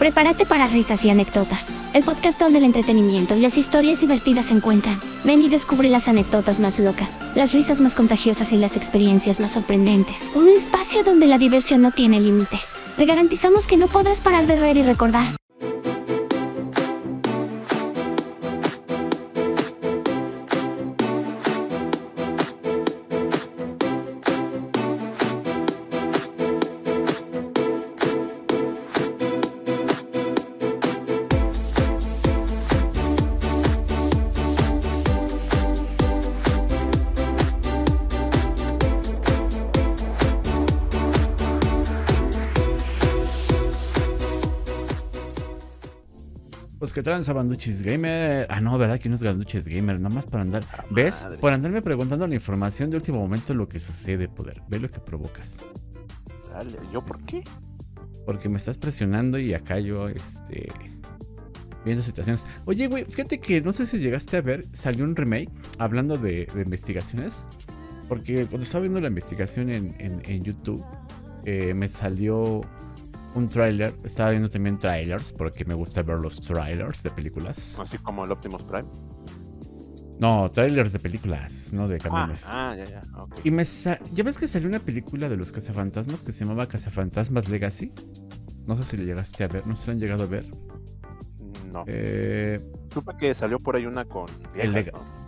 Prepárate para risas y anécdotas. El podcast donde el entretenimiento y las historias divertidas se encuentran. Ven y descubre las anécdotas más locas, las risas más contagiosas y las experiencias más sorprendentes. Un espacio donde la diversión no tiene límites. Te garantizamos que no podrás parar de reír y recordar. Que tranza Banduchis Gamer. Ah, no, ¿verdad? Que no es Banduchis Gamer. Nada más para andar. ¿Ves? Por andarme preguntando la información de último momento lo que sucede, poder. Ve lo que provocas. Dale, ¿yo por qué? Porque me estás presionando y acá yo, este. Viendo situaciones. Oye, güey, fíjate que no sé si llegaste a ver, salió un remake hablando de, de investigaciones. Porque cuando estaba viendo la investigación en, en, en YouTube, eh, me salió un tráiler. Estaba viendo también trailers, porque me gusta ver los trailers de películas. Así como el Optimus Prime. No, trailers de películas, no de camiones. Ah, ah ya, ya. ok. Y me sa- ¿Ya ves que salió una película de los cazafantasmas que se llamaba Cazafantasmas Legacy? No sé si le llegaste a ver, no se la han llegado a ver. No. Eh, Supe que salió por ahí una con viejas, ¿no?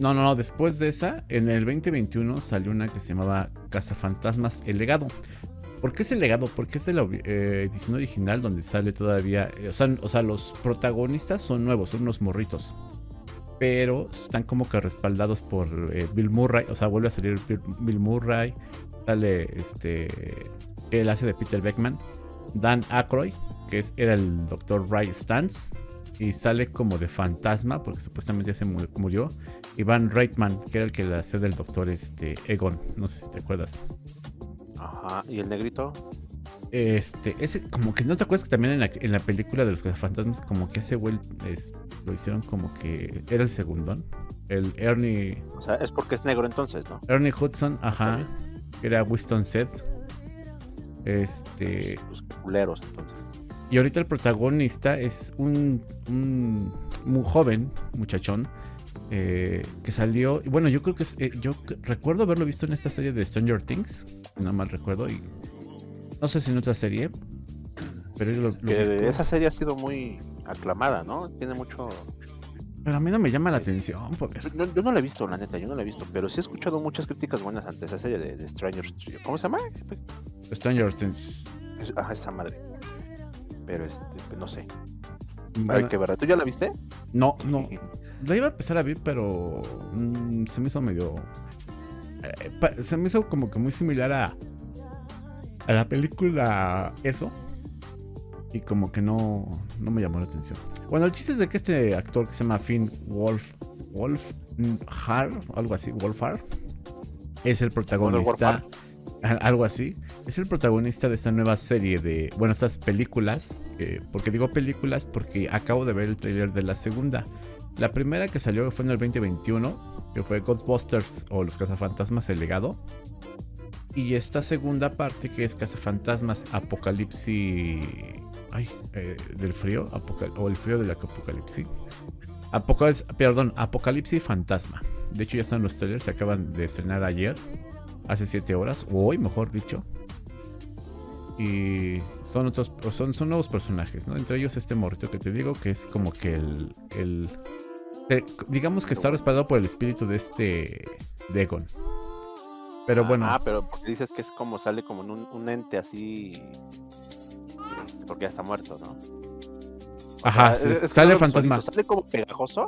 no, no, no, después de esa, en el 2021 salió una que se llamaba Cazafantasmas El Legado. ¿Por qué es el legado? Porque es de la eh, edición original donde sale todavía. eh, o, sea, o sea, los protagonistas son nuevos, son unos morritos. Pero están como que respaldados por eh, Bill Murray. O sea, vuelve a salir Bill, Murray. Sale este. Él hace de Peter Beckman. Dan Aykroyd, que es, era el doctor Ray Stantz. Y sale como de fantasma, porque supuestamente ya se mu- murió. Ivan Reitman, que era el que le hacía del doctor este, Egon. No sé si te acuerdas. Ajá. ¿Y el negrito? Este, ese, como que no te acuerdas que también en la, en la película de los fantasmas, como que ese güey es- lo hicieron como que era el segundón. El Ernie, O sea, es porque es negro entonces, ¿no? Ernie Hudson, ajá, que era Winston Seth. Este, Los culeros entonces. y ahorita el protagonista es un, un muy joven muchachón eh, que salió. Bueno, yo creo que es, eh, yo recuerdo haberlo visto en esta serie de Stranger Things, si no mal recuerdo, y no sé si en otra serie, pero yo lo, lo Que esa serie ha sido muy aclamada, ¿no? Tiene mucho... Pero a mí no me llama la atención, poder. Yo, yo no la he visto, la neta, yo no la he visto, pero sí he escuchado muchas críticas buenas ante esa serie de, de Stranger ¿Cómo se llama? Stranger Things. Ajá, esa madre. Pero este, no sé. Bueno, Hay que verla. ¿Tú ya la viste? no, no. La iba a empezar a ver, pero mm, se me hizo medio. Eh, se me hizo como que muy similar a. A la película Eso. Y como que no, no me llamó la atención. Bueno, el chiste es de que este actor que se llama Finn Wolf. Wolf Har, algo así, Wolfhard. Es el protagonista. algo así. Es el protagonista de esta nueva serie de, bueno, estas películas. eh, porque digo películas porque acabo de ver el tráiler de la segunda. La primera que salió fue en el 2021, que fue Ghostbusters o Los Cazafantasmas El Legado. Y esta segunda parte que es Cazafantasmas Apocalipsis... Ay, eh, del frío, o el frío del apocalipsis. Apocalipsis, perdón, Apocalipsis Fantasma. De hecho ya están los trailers, se acaban de estrenar ayer hace 7 horas, o hoy mejor dicho. Y son otros, son, son nuevos personajes, ¿no? Entre ellos este morrito que te digo, que es como que el, digamos que está respaldado por el espíritu de este Dagon. Pero bueno, Ah, pero dices que es como sale como en un, un ente así. este, Porque ya está muerto, ¿no? O ajá, sea, sí, es- es sale fantasma. Sale como pegajoso.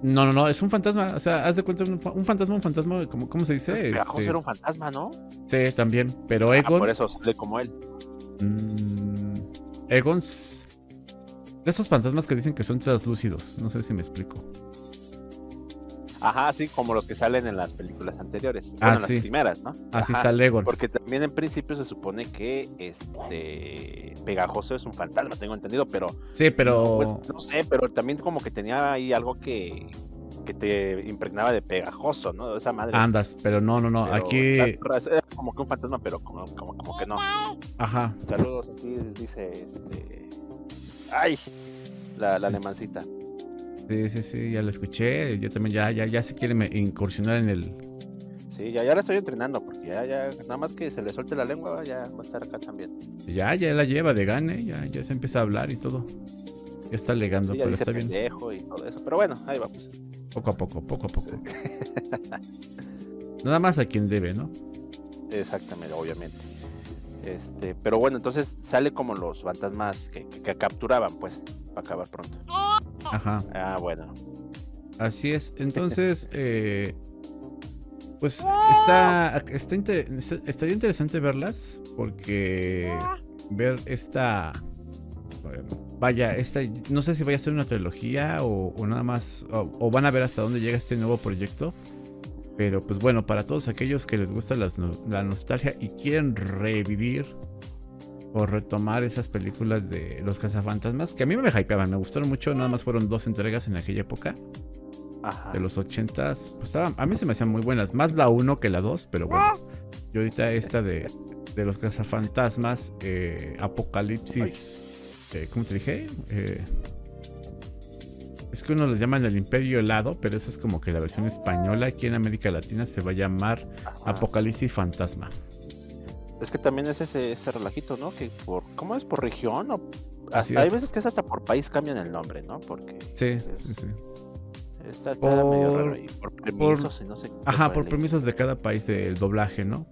No, no, no, es un fantasma, o sea, haz de cuenta un, fa- un fantasma, un fantasma, ¿cómo, cómo se dice? Pegajoso Este, era un fantasma, ¿no? Sí, también, pero Ah, Egon, por eso sale como él. mm, Egon de esos fantasmas que dicen que son translúcidos, no sé si me explico. Ajá, sí, como los que salen en las películas anteriores. Ah, Bueno, sí. las primeras, ¿no? Así Ajá, sale Egon. Porque también en principio se supone que este pegajoso es un fantasma, tengo entendido, pero Sí, pero pues, no sé, pero también como que tenía ahí algo que, que te impregnaba de pegajoso, ¿no? Esa madre. Andas, pero no, no, no. Pero Aquí. Era como que un fantasma, pero como, como, como que no. Ajá. Saludos, aquí dice este. ¡Ay! La, la alemancita. Sí, sí, sí, ya la escuché. Yo también ya, ya, ya se quiere me- incursionar en el. Sí, ya, ya la estoy entrenando, porque ya, ya, nada más que se le suelte la lengua, ya va a estar acá también. Ya, ya la lleva de gane, ya, ya se empieza a hablar y todo. Ya está alegando, Sí, ya pero dice está bien. y todo eso. Pero bueno, ahí vamos. Poco a poco, poco a poco. Nada más a quien debe, ¿no? Exactamente, obviamente. Este, pero bueno, entonces sale como los fantasmas que, que- que capturaban, pues, para acabar pronto. Ajá. Ah, bueno. Así es. Entonces, eh, pues está, está, inter- está- estaría interesante verlas porque ver esta, vaya, esta, no sé si vaya a ser una trilogía o, o nada más, o, o van a ver hasta dónde llega este nuevo proyecto. Pero pues bueno, para todos aquellos que les gusta las la nostalgia y quieren revivir o retomar esas películas de los cazafantasmas, que a mí me hypeaban, me gustaron mucho, nada más fueron dos entregas en aquella época Ajá. de los 80s, pues estaban, a mí se me hacían muy buenas, más la 1 que la 2, pero bueno. Yo ahorita esta de, de los cazafantasmas, eh, Apocalipsis, eh, ¿cómo te dije? Eh, es que uno les llaman el Imperio Helado, pero esa es como que la versión española. Aquí en América Latina se va a llamar Ajá. Apocalipsis Fantasma. Es que también es ese, ese relajito, ¿no? Que por, ¿cómo es? ¿Por región? O, Así hay es. veces que es hasta por país cambian el nombre, ¿no? Porque Sí, sí, sí. está, está Por- medio raro ahí. Por permisos y no sé. Ajá, por permisos de cada país del doblaje, ¿no?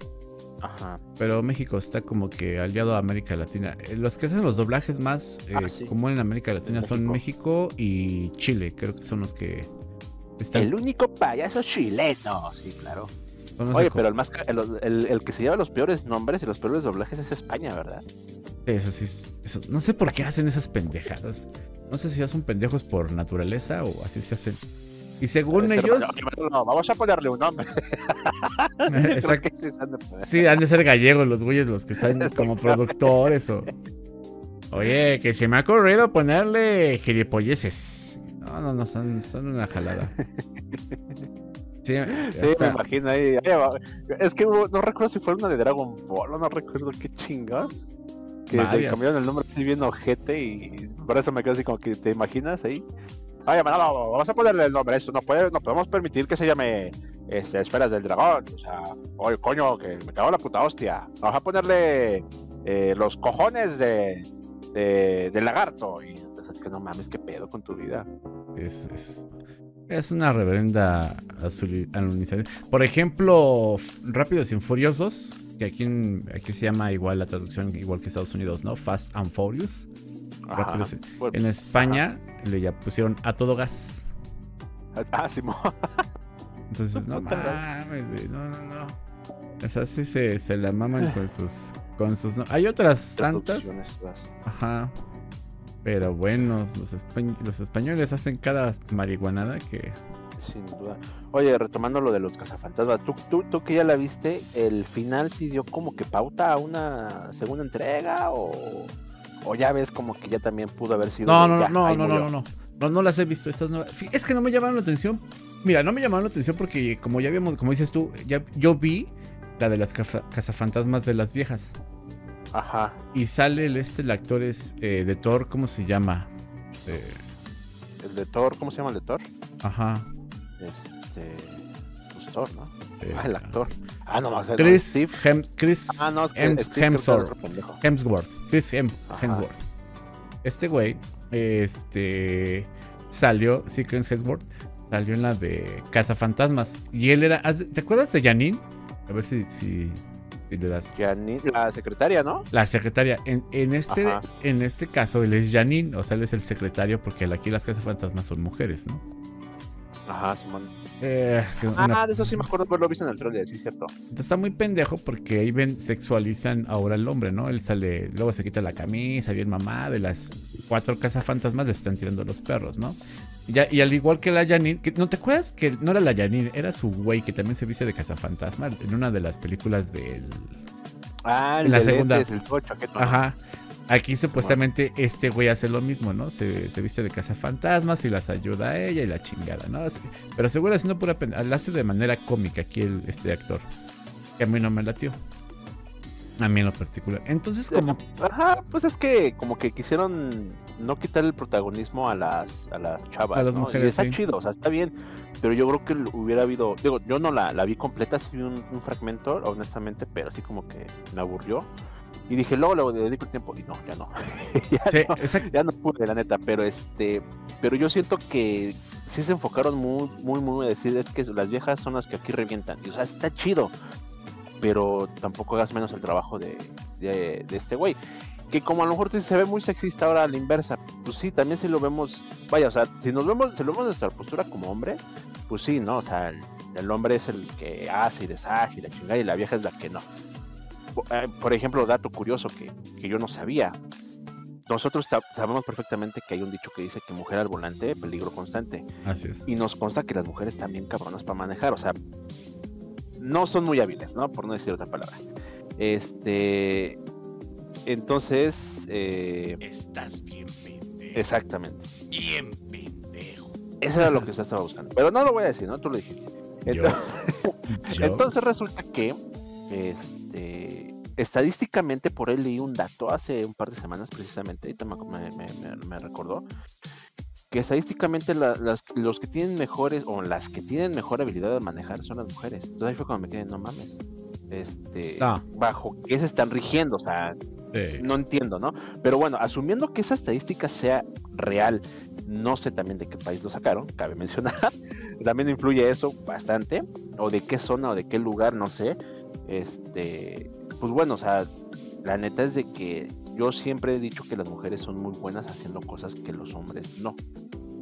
Ajá. Pero México está como que aliado a América Latina. Eh, Los que hacen los doblajes más eh, Ah, sí. común en América Latina son México. Y Chile. Creo que son los que están. El único payaso chileno. Sí, claro. Oye, pero el, más, el, el- el que se lleva los peores nombres y los peores doblajes es España, ¿verdad? Eso sí, es- eso- No sé por qué hacen esas pendejadas. No sé si ya son pendejos por naturaleza o así se hacen. Y según ellos. no, vamos a ponerle un nombre. Exacto. que sí han de ser gallegos los güeyes, los que están como productores o. Oye, que se me ha ocurrido ponerle gilipolleces. No, no, no, son, son una jalada. Sí, me imagino ahí. Es que hubo- no recuerdo si fue una de Dragon Ball, o no recuerdo qué chingón. Que le cambiaron el nombre así bien ojete y por eso me quedo así como que te imaginas ahí. Oye, Manolo, vamos a ponerle el nombre a esto. No, puede, no podemos permitir que se llame este, Esferas del Dragón. O sea, oye, coño, que me cago en la puta hostia. Vamos a ponerle eh, los cojones de, de, lagarto. Y entonces, que no mames, qué pedo con tu vida. es, es, es una reverenda. Por ejemplo, Rápidos y Furiosos, que aquí, aquí se llama igual la traducción, igual que Estados Unidos, ¿no? Fast and Furious. Ajá. En España le ya pusieron a todo gas. ah, Simón. Entonces, no mames, güey, no, no, no. O sea, sí se, se la maman con sus, con sus... no- Hay otras tantas, ajá. Pero bueno, los españoles hacen cada marihuanada que... Sin duda. Oye, retomando lo de los cazafantasmas, ¿tú, tú, tú que ya la viste, ¿el final sí dio como que pauta a una segunda entrega? ¿O, o ya ves como que ya también pudo haber sido? No, no, ya, no, no, no, no, no, no, no las he visto. Estas no, es que no me llamaron la atención. Mira, no me llamaron la atención porque como ya habíamos, como dices tú, ya, yo vi la de las caza- cazafantasmas de las viejas. Ajá. Y sale el, este, el actor es eh, de Thor, ¿cómo se llama? Eh, El de Thor, ¿cómo se llama el de Thor? ajá. Este. Pues Thor, ¿no? Eh, Ah, el actor. Ah, no, no, no, Chris, Steve. Hem- Chris Ah, no, es que Hems- Hemsworth. Hemsworth. Chris Hem-. Hemsworth. Este güey, este, salió, sí, Chris Hemsworth, salió en la de Cazafantasmas. Y él era, ¿te acuerdas de Janine? A ver si, si, si le das. Ani- La secretaria, ¿no? La secretaria. En, en este, Ajá. en este caso, él es Janine, o sea, él es el secretario, porque aquí las cazafantasmas son mujeres, ¿no? Ajá, Simón. Eh, que Ah, una- de eso sí me acuerdo haberlo visto en el trailer, sí, cierto. Está muy pendejo porque ahí ven, sexualizan ahora al hombre, ¿no? Él sale, luego se quita la camisa, bien mamá, de las cuatro cazafantasmas le están tirando los perros, ¿no? Y, ya, y al igual que la Janine, que, ¿no te acuerdas que no era la Janine, era su güey que también se viste de cazafantasma en una de las películas del... Ah, En la segunda. lentes, el. Ajá. Aquí supuestamente este güey hace lo mismo, ¿no? Se, se viste de fantasmas y las ayuda a ella y la chingada, ¿no? Pero seguro haciendo pura pena. Lo hace de manera cómica aquí el, este actor. Que a mí no me latió. A mí en lo particular. Entonces, como. Ajá, pues es que como que quisieron no quitar el protagonismo a las, a las chavas. A las mujeres. está chido, o sea, está bien. Pero yo creo que hubiera habido. Digo, yo no la, la vi completa, sí un, un fragmento, honestamente, pero así como que me aburrió. Y dije, luego le dedico el tiempo. Y no, ya no. ya, sí, no ya no pude, la neta. Pero este. Pero yo siento que sí se enfocaron muy, muy, muy a decir es que las viejas son las que aquí revientan. Y, o sea, está chido pero tampoco hagas menos el trabajo de, de, este güey. Que como a lo mejor se ve muy sexista ahora a la inversa, pues sí, también si lo vemos, vaya, o sea, si nos vemos, si lo vemos nuestra postura como hombre, pues sí, ¿no? O sea, el, hombre es el que hace y deshace y la chingada y la vieja es la que no. Eh, por ejemplo, dato curioso que, que yo no sabía, nosotros sabemos perfectamente que hay un dicho que dice que mujer al volante, peligro constante. Así es. Y nos consta que las mujeres también cabronas para manejar. O sea, no son muy hábiles, ¿no? Por no decir otra palabra. Este. Entonces. Eh, Estás bien pendejo. Exactamente. Bien pendejo. Eso era lo que usted estaba buscando. Pero no lo voy a decir, ¿no? Tú lo dijiste. Entonces, resulta que. Este. Estadísticamente, por él leí un dato hace un par de semanas precisamente, ahorita me recordó, que estadísticamente los que tienen mejores o las que tienen mejor habilidad de manejar son las mujeres. Entonces ahí fue cuando me quedé, no mames. Este, ah. bajo qué se están rigiendo, o sea, no entiendo, ¿no? Pero bueno, asumiendo que esa estadística sea real, no sé también de qué país lo sacaron, cabe mencionar, también influye eso bastante, o de qué zona o de qué lugar, no sé. Este, pues bueno, o sea, la neta es de que yo siempre he dicho que las mujeres son muy buenas haciendo cosas que los hombres no.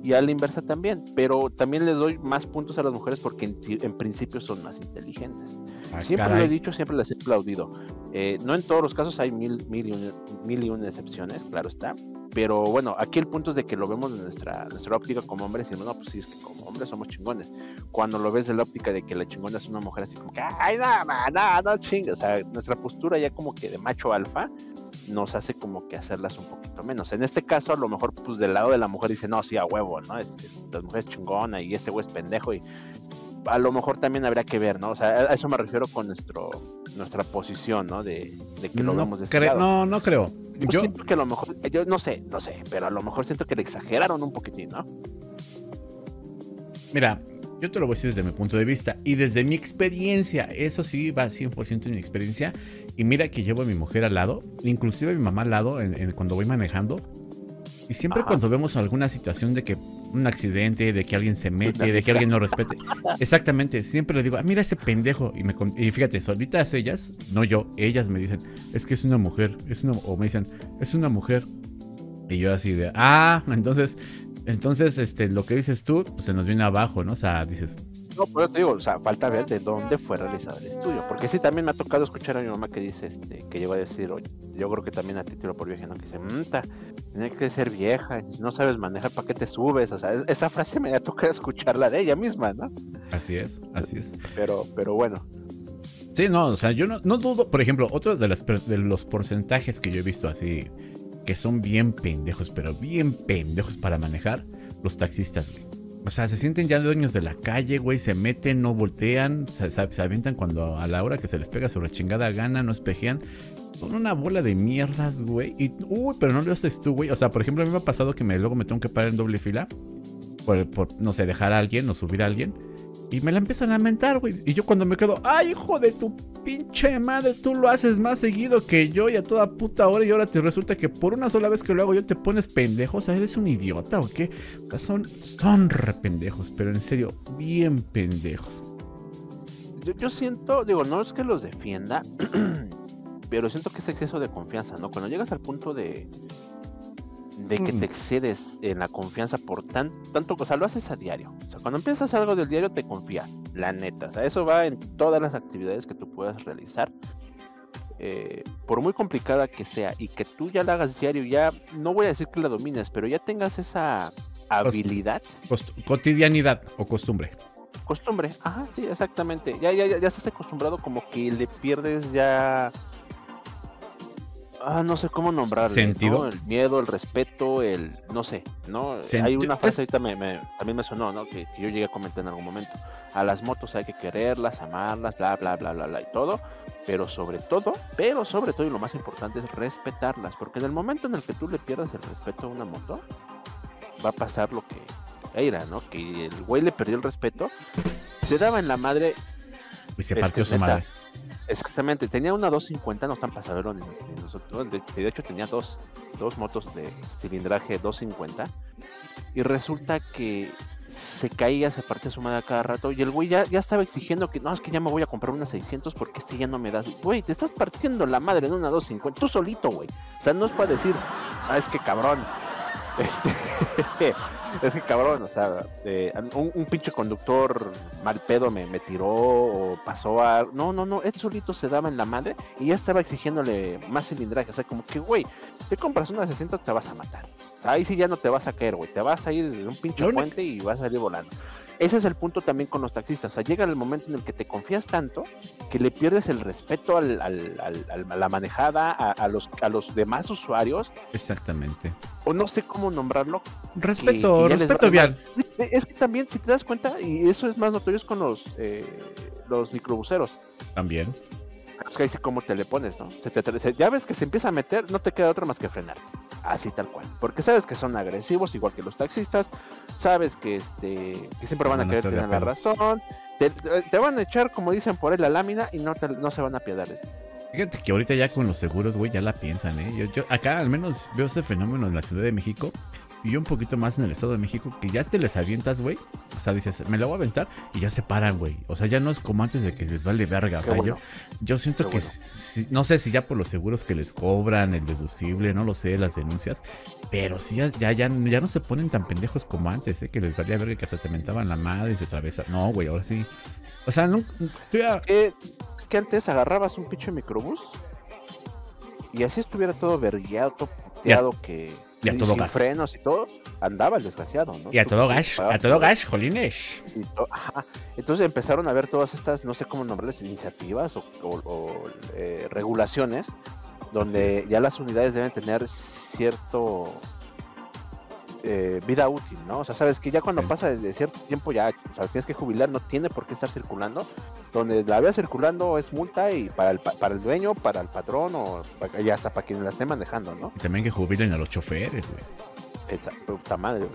Y a la inversa también, pero también les doy más puntos a las mujeres porque en, principio son más inteligentes. Ah, siempre lo he dicho, siempre les he aplaudido. Eh, no en todos los casos hay mil, mil, y una, mil y una excepciones, claro está. Pero bueno, aquí el punto es de que lo vemos en nuestra, nuestra óptica como hombres y no, pues sí, es que como hombres somos chingones. Cuando lo ves de la óptica de que la chingona es una mujer así como que, ay, nada, nada, no chingas. O sea, nuestra postura ya como que de macho alfa nos hace como que hacerlas un poquito menos. En este caso, a lo mejor, pues del lado de la mujer dice, no, sí, a huevo, ¿no? Es, la mujer es chingona y este güey es pendejo y a lo mejor también habría que ver, ¿no? O sea, a eso me refiero con nuestro nuestra posición, ¿no? De, que lo vemos de este No, no creo. Yo, siento que a lo mejor, yo no sé, no sé, pero a lo mejor siento que le exageraron un poquitín, ¿no? Mira, yo te lo voy a decir desde mi punto de vista y desde mi experiencia. Eso sí va 100% en mi experiencia. Y mira que llevo a mi mujer al lado, inclusive a mi mamá al lado en, cuando voy manejando. Y siempre cuando vemos alguna situación de que un accidente, de que alguien se mete, de que alguien no respete, exactamente, siempre le digo, ah, mira ese pendejo. Y, me, y fíjate, solitas ellas, no yo, ellas me dicen, es que es una mujer, es una, o me dicen, es una mujer. Y yo así de, ah, entonces, entonces, este, lo que dices tú, pues se nos viene abajo, ¿no? O sea, dices, no, pero te digo, o sea, falta ver de dónde fue realizado el estudio. Porque sí, también me ha tocado escuchar a mi mamá que dice, este, que llegó a decir, oye, yo creo que también a título por vieja, ¿no? Que dice, mta, tiene que ser vieja, si no sabes manejar, ¿para qué te subes? O sea, esa frase me ha tocado escucharla de ella misma, ¿no? Así es, así es. Pero, pero bueno. Sí, no, o sea, yo no, no dudo, por ejemplo, otro de, las, de los porcentajes que yo he visto así, que son bien pendejos, pero bien pendejos para manejar, los taxistas, güey. O sea, se sienten ya dueños de la calle, güey, se meten, no voltean, se, se, avientan cuando a la hora que se les pega sobre chingada gana, no espejean. Son una bola de mierdas, güey. Y, uy, pero no lo haces tú, güey. O sea, por ejemplo, a mí me ha pasado que me, luego me tengo que parar en doble fila por, por no sé, dejar a alguien o subir a alguien. Y me la empiezan a lamentar, güey. Y yo cuando me quedo, ay, hijo de tu pinche madre, tú lo haces más seguido que yo y a toda puta hora. Y ahora te resulta que por una sola vez que lo hago yo te pones pendejo. O sea, eres un idiota o qué. O sea, son, son re pendejos, pero en serio, bien pendejos. Yo, yo siento, digo, no es que los defienda, pero siento que es exceso de confianza, ¿no? Cuando llegas al punto de de que te mm. excedes en la confianza por tan, tanto, o sea, lo haces a diario. O sea, cuando empiezas algo del diario te confías, la neta. O sea, eso va en todas las actividades que tú puedas realizar. Eh, por muy complicada que sea y que tú ya la hagas diario, ya no voy a decir que la domines, pero ya tengas esa habilidad. cotidianidad o costumbre. Costumbre, ajá, sí, exactamente. Ya, ya, ya, ya estás acostumbrado como que le pierdes ya ah, no sé cómo nombrarlo. ¿Sentido? El miedo, el respeto, el, no sé, ¿no? Hay una frase ahorita me, mí me sonó, ¿no? Que, que yo llegué a comentar en algún momento. A las motos hay que quererlas, amarlas, bla, bla, bla, bla, bla, y todo. Pero sobre todo, pero sobre todo y lo más importante es respetarlas. Porque en el momento en el que tú le pierdas el respeto a una moto, va a pasar lo que era, ¿no? Que el güey le perdió el respeto, se daba en la madre Y se partió que su neta, madre. Exactamente, tenía una 250, no tan pasadero ni, ni nosotros. De, hecho, tenía dos, dos motos de cilindraje 250. Y resulta que se caía, se partía su madre cada rato. Y el güey ya, ya estaba exigiendo que no, es que ya me voy a comprar una 600 porque este ya no me das. Güey, te estás partiendo la madre en una 250, tú solito, güey. O sea, no es para decir, ah, es que cabrón. Este, es que cabrón, o sea, eh, un, un pinche conductor mal pedo me, me tiró o pasó a. No, no, no, él solito se daba en la madre y ya estaba exigiéndole más cilindraje. O sea, como que, güey, te compras una 60, te vas a matar. O sea, ahí sí ya no te vas a caer, güey. Te vas a ir de un pinche puente y vas a salir volando. Ese es el punto también con los taxistas. O sea, llega el momento en el que te confías tanto que le pierdes el respeto al, al- al- al- a la manejada, a, a los, a los demás usuarios, Exactamente. o no sé cómo nombrarlo, Respeto, que respeto vial. Es que también, si te das cuenta, y eso es más notorio es con los, eh, los microbuseros. También. Es que ahí sí como te le pones, ¿no? Se te- se- ya ves que se empieza a meter, no te queda otra más que frenar. Así tal cual. Porque sabes que son agresivos, igual que los taxistas. Sabes que este que siempre van a querer tener la razón. Te, te van a echar, como dicen por ahí, la lámina y no, te- no se van a piedar. Fíjate que ahorita ya con los seguros, güey, ya la piensan, ¿eh? Yo, yo acá al menos veo ese fenómeno en la Ciudad de México y yo un poquito más en el Estado de México que ya te les avientas, güey. O sea, dices, me la voy a aventar y ya se paran, güey. O sea, ya no es como antes de que les vale verga. O sea, bueno. yo, yo siento Qué que, bueno. si- no sé si ya por los seguros que les cobran, el deducible, no lo sé, las denuncias, pero sí ya, ya, ya, ya no se ponen tan pendejos como antes, ¿eh? Que les valía verga que hasta te mentaban la madre y se atravesa. No, güey, ahora sí. O sea, no, ya- Que, es que antes agarrabas un pinche microbús y así estuviera todo vergueado, todo puteado, que y a todo sin gas. frenos y todo, andaba el desgraciado, ¿no? y a todo gas, a todo gas, jolines. y to- ajá. Entonces empezaron a ver todas estas, no sé cómo nombrarlas, iniciativas o, o- o, eh, regulaciones, donde ya las unidades deben tener cierto eh, vida útil, ¿no? O sea, sabes que ya cuando Sí. pasa desde cierto tiempo ya, o sea, tienes que jubilar, no tiene por qué estar circulando. Donde la vea circulando es multa y para el, pa- para el dueño, para el patrón o pa- y hasta para quien la esté manejando, ¿no? Y también que jubilen a los choferes, güey. Esa puta madre,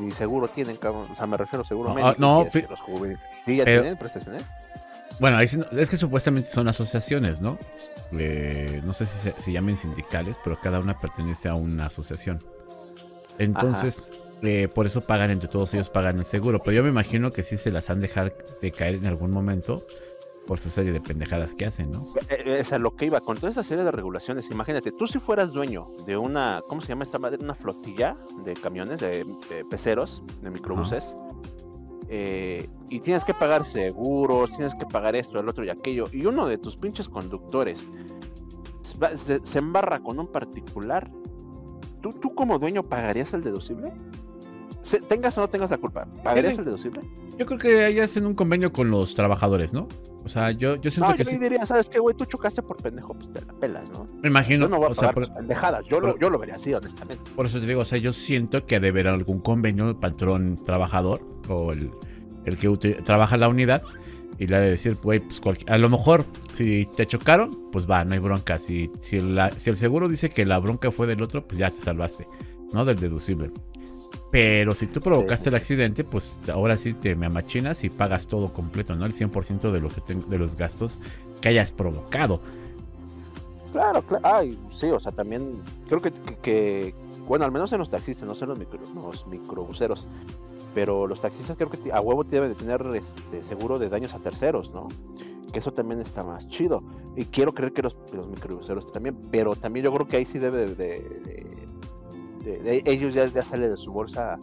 ni seguro tienen, cabrón. O sea, me refiero seguro No, ah, no, es que los jubilen. Sí, ya tienen prestaciones. Bueno, no- es que supuestamente son asociaciones, ¿no? Eh, no sé si se, se llamen sindicales, pero cada una pertenece a una asociación. Entonces, eh, por eso pagan entre todos ellos, pagan el seguro. Pero yo me imagino que sí se las han dejado de caer en algún momento por su serie de pendejadas que hacen, ¿no? Eh, Es a lo que iba, con toda esa serie de regulaciones, imagínate, tú si fueras dueño de una, ¿cómo se llama esta madre? Una flotilla de camiones, de, de peceros, de microbuses, eh, y tienes que pagar seguros, tienes que pagar esto, el otro y aquello, y uno de tus pinches conductores se embarra con un particular, ¿tú, tú como dueño pagarías el deducible? Se- tengas o no tengas la culpa, ¿pagarías el deducible? Yo creo que ahí hacen un convenio con los trabajadores, ¿no? O sea, yo, yo siento No, que yo sí. diría, ¿sabes qué, güey? Tú chocaste por pendejo, pues te la pelas, ¿no? Me imagino, Yo no voy a o sea, pagar por, tus pendejadas. Yo, lo, yo lo vería así, honestamente. por eso te digo, o sea, yo siento que ha de haber algún convenio patrón-trabajador o el, el que trabaja la unidad y le ha de decir, güey, pues a lo mejor si te chocaron, pues va, no hay bronca. Si, si, la- si el seguro dice que la bronca fue del otro, pues ya te salvaste, ¿no? Del deducible. Pero si tú provocaste sí, el accidente, pues ahora sí te me amachinas y pagas todo completo, ¿no? El 100% de, lo que ten- de los gastos que hayas provocado. Claro, claro. Ay, sí, o sea, también creo que, que- que- bueno, al menos en los taxistas, no sé en los, micro, los microbuseros, pero los taxistas creo que a huevo deben de tener este, seguro de daños a terceros, ¿no? Que eso también está más chido. Y quiero creer que los, los también, pero también yo creo que ahí sí debe de... de- de- de- ellos ya, ya sale de su bolsa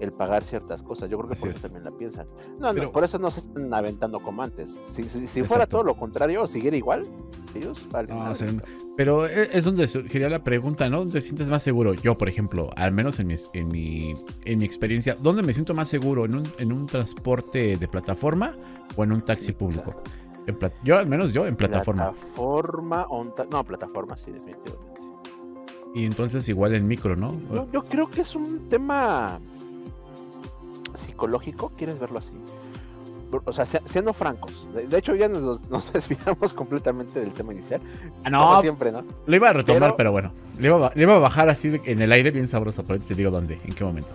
el pagar ciertas cosas. Yo creo que Así por eso es. también la piensan. No, Pero- no, por eso no se están aventando como antes. Si, si, si fuera todo lo contrario, siguiera igual, ellos valen. No, pero e- es donde surgiría la pregunta, ¿no? ¿Dónde te sientes más seguro? Yo, por ejemplo, al menos en mi, en mi, en mi experiencia, ¿dónde me siento más seguro? ¿En un, en un transporte de plataforma o en un taxi público? En yo, al menos yo, en plataforma. Plataforma, o un ta- no, plataforma, sí, definitivamente. Y entonces igual el micro, ¿no? Yo, yo creo que es un tema psicológico, ¿quieres verlo así? O sea, se- siendo francos. De, hecho, ya nos, nos desviamos completamente del tema inicial. Ah, Como no, siempre, ¿no? lo iba a retomar, Pero- pero, bueno. Le iba, a, le iba a bajar así en el aire bien sabroso, pero te digo dónde, en qué momento.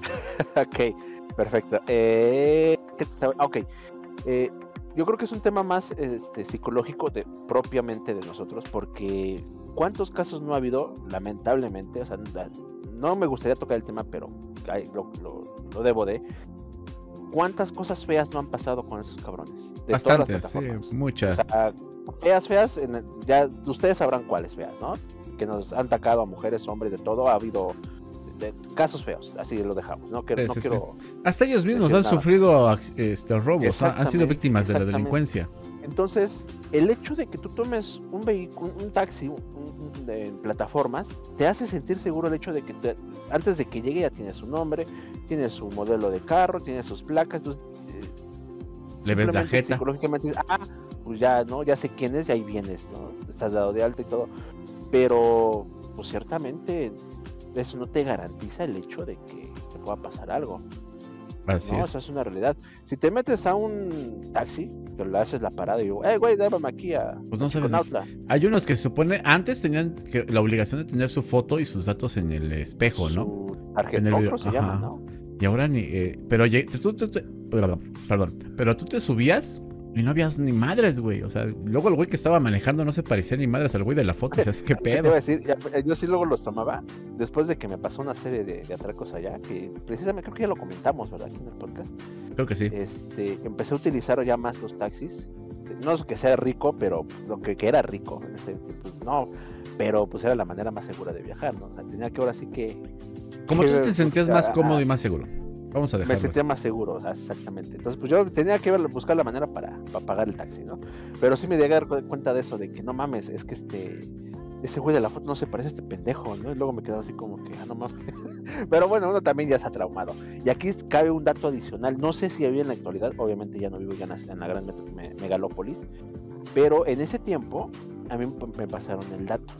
ok, perfecto. Eh, ¿qué te estaba- ok. Eh, yo creo que es un tema más este, psicológico de, propiamente de nosotros, porque ¿cuántos casos no ha habido? Lamentablemente, o sea, no me gustaría tocar el tema, pero hay- lo, lo- lo debo de. ¿Cuántas cosas feas no han pasado con esos cabrones? De todas las Bastantes, sí, muchas. O sea, feas, feas, en el- ya ustedes sabrán cuáles feas, ¿no? Que nos han atacado a mujeres, hombres, de todo. Ha habido de- casos feos, así lo dejamos. No, Sí, no sí, quiero Hasta ellos mismos han nada. sufrido ac- este, robos, ¿ah? han sido víctimas de la delincuencia. Entonces, el hecho de que tú tomes un vehículo, un taxi, un- un- de plataformas, te hace sentir seguro el hecho de que te- antes de que llegue ya tiene su nombre, tiene su modelo de carro, tiene sus placas, entonces, eh, Le ves la simplemente jeta. Psicológicamente, dices, ah, pues ya, ¿no? Ya sé quién es y ahí vienes, ¿no? Estás dado de alta y todo. Pero, pues ciertamente, eso no te garantiza el hecho de que te pueda pasar algo. Así No, es. eso es una realidad. Si te metes a un taxi, que le haces la parada y digo, eh, güey, dábame aquí a Pues no sabes. Chiconautla". Hay unos que se supone, antes tenían que, la obligación de tener su foto y sus datos en el espejo, ¿no? Su En el video, se llama. ¿no? Y ahora ni. eh, pero tú, tú- tú- perdón, perdón. Pero tú te subías y no habías ni madres, güey. O sea, luego el güey que estaba manejando no se parecía ni madres al güey de la foto. O sea, es que ¿Qué te iba a pedo. decir? Eh, Yo sí luego los tomaba después de que me pasó una serie de, de atracos allá, que precisamente creo que ya lo comentamos, ¿verdad? Aquí en el podcast. Creo que sí. Este, empecé a utilizar ya más los taxis. No es que sea rico, pero lo que, que era rico en ese tiempo, no. Pero pues era la manera más segura de viajar, ¿no? O sea, tenía que ahora sí que Como tú que, te pues, sentías más cómodo y más seguro. Vamos a me sentía más seguro, o sea, exactamente. Entonces, pues yo tenía que buscar la manera para, para pagar el taxi, ¿no? Pero sí me llegué a dar cu- cuenta de eso, de que no mames, es que este, ese güey de la foto no se parece a este pendejo, ¿no? Y luego me quedaba así como que, ah, no mames. Pero bueno, uno también ya se ha traumado. Y aquí cabe un dato adicional, no sé si había en la actualidad, obviamente ya no vivo ya en la, gran me- megalópolis, pero en ese tiempo a mí me pasaron el dato.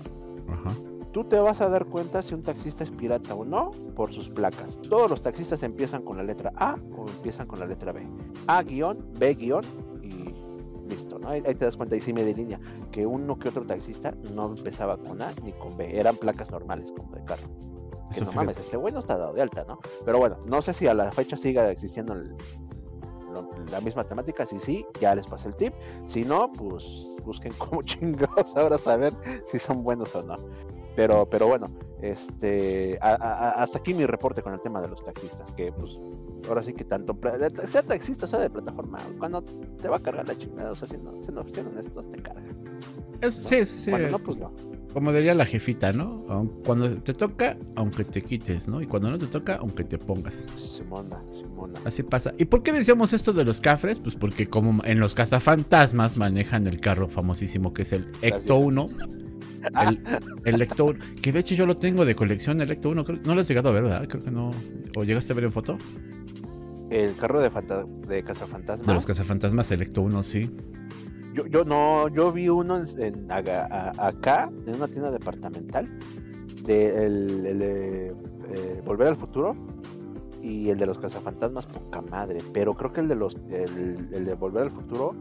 Ajá. Tú te vas a dar cuenta si un taxista es pirata o no por sus placas. Todos los taxistas empiezan con la letra A o empiezan con la letra B. A guion, B guion y listo, ¿no? Ahí, ahí te das cuenta y sí me de línea que uno que otro taxista no empezaba con A ni con B, eran placas normales como de carro. Que Eso no mames, este güey no está dado de alta, ¿no? Pero bueno, no sé si a la fecha siga existiendo el- la misma temática. Si sí, ya les pasé el tip. Si no, pues busquen como chingados ahora saber si son buenos o no. Pero, pero bueno, este, a- hasta aquí mi reporte con el tema de los taxistas, que pues ahora sí que tanto, sea taxista o sea de plataforma, cuando te va a cargar la chingada, o sea, siendo, siendo, siendo honestos, te carga. Es- ¿no? sí, sí, sí. Cuando no, pues no. Como diría la jefita, ¿no? Cuando te toca, aunque te quites, ¿no? Y cuando no te toca, aunque te pongas. Simona, Simona. Así pasa. ¿Y por qué decíamos esto de los cafres? Pues porque como en los cazafantasmas manejan el carro famosísimo que es el Ecto viejas. 1. El, el Ecto 1, que de hecho yo lo tengo de colección, el Ecto 1. creo- no lo has llegado a ver, ¿verdad? Creo que no. ¿O llegaste a ver en foto? El carro de, de cazafantasmas. De los cazafantasmas, el Ecto 1, sí. Yo, yo no, yo vi uno en, en- aga- a- acá, en una tienda departamental, de el, el de eh, Volver al Futuro y el de los cazafantasmas, poca madre. Pero creo que el de los el, el de Volver al Futuro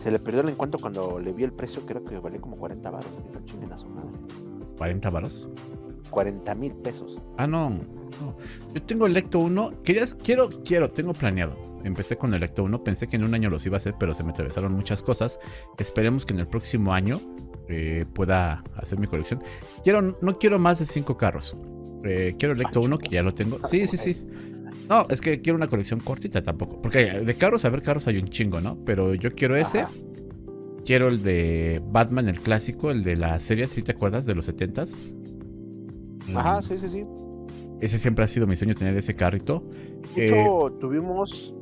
se le perdió el encuentro cuando le vi el precio, creo que valía como 40 baros. No a su madre. 40 varos. 40 mil pesos. Ah, no, no. Yo tengo el Ecto 1. Querías, quiero, quiero, tengo planeado. Empecé con el Ecto 1. Pensé que en un año los iba a hacer, pero se me atravesaron muchas cosas. Esperemos que en el próximo año eh, pueda hacer mi colección. Quiero, no quiero más de 5 carros. Eh, quiero el Ecto 1, que ya lo tengo. Sí, sí, sí. No, es que quiero una colección cortita tampoco. Porque de carros, a ver, carros hay un chingo, ¿no? Pero yo quiero ese. Ajá. Quiero el de Batman, el clásico, el de la serie, si te acuerdas, de los 70s. Ajá, Mm, sí, sí, sí. Ese siempre ha sido mi sueño tener ese carrito. De Eh, hecho, tuvimos,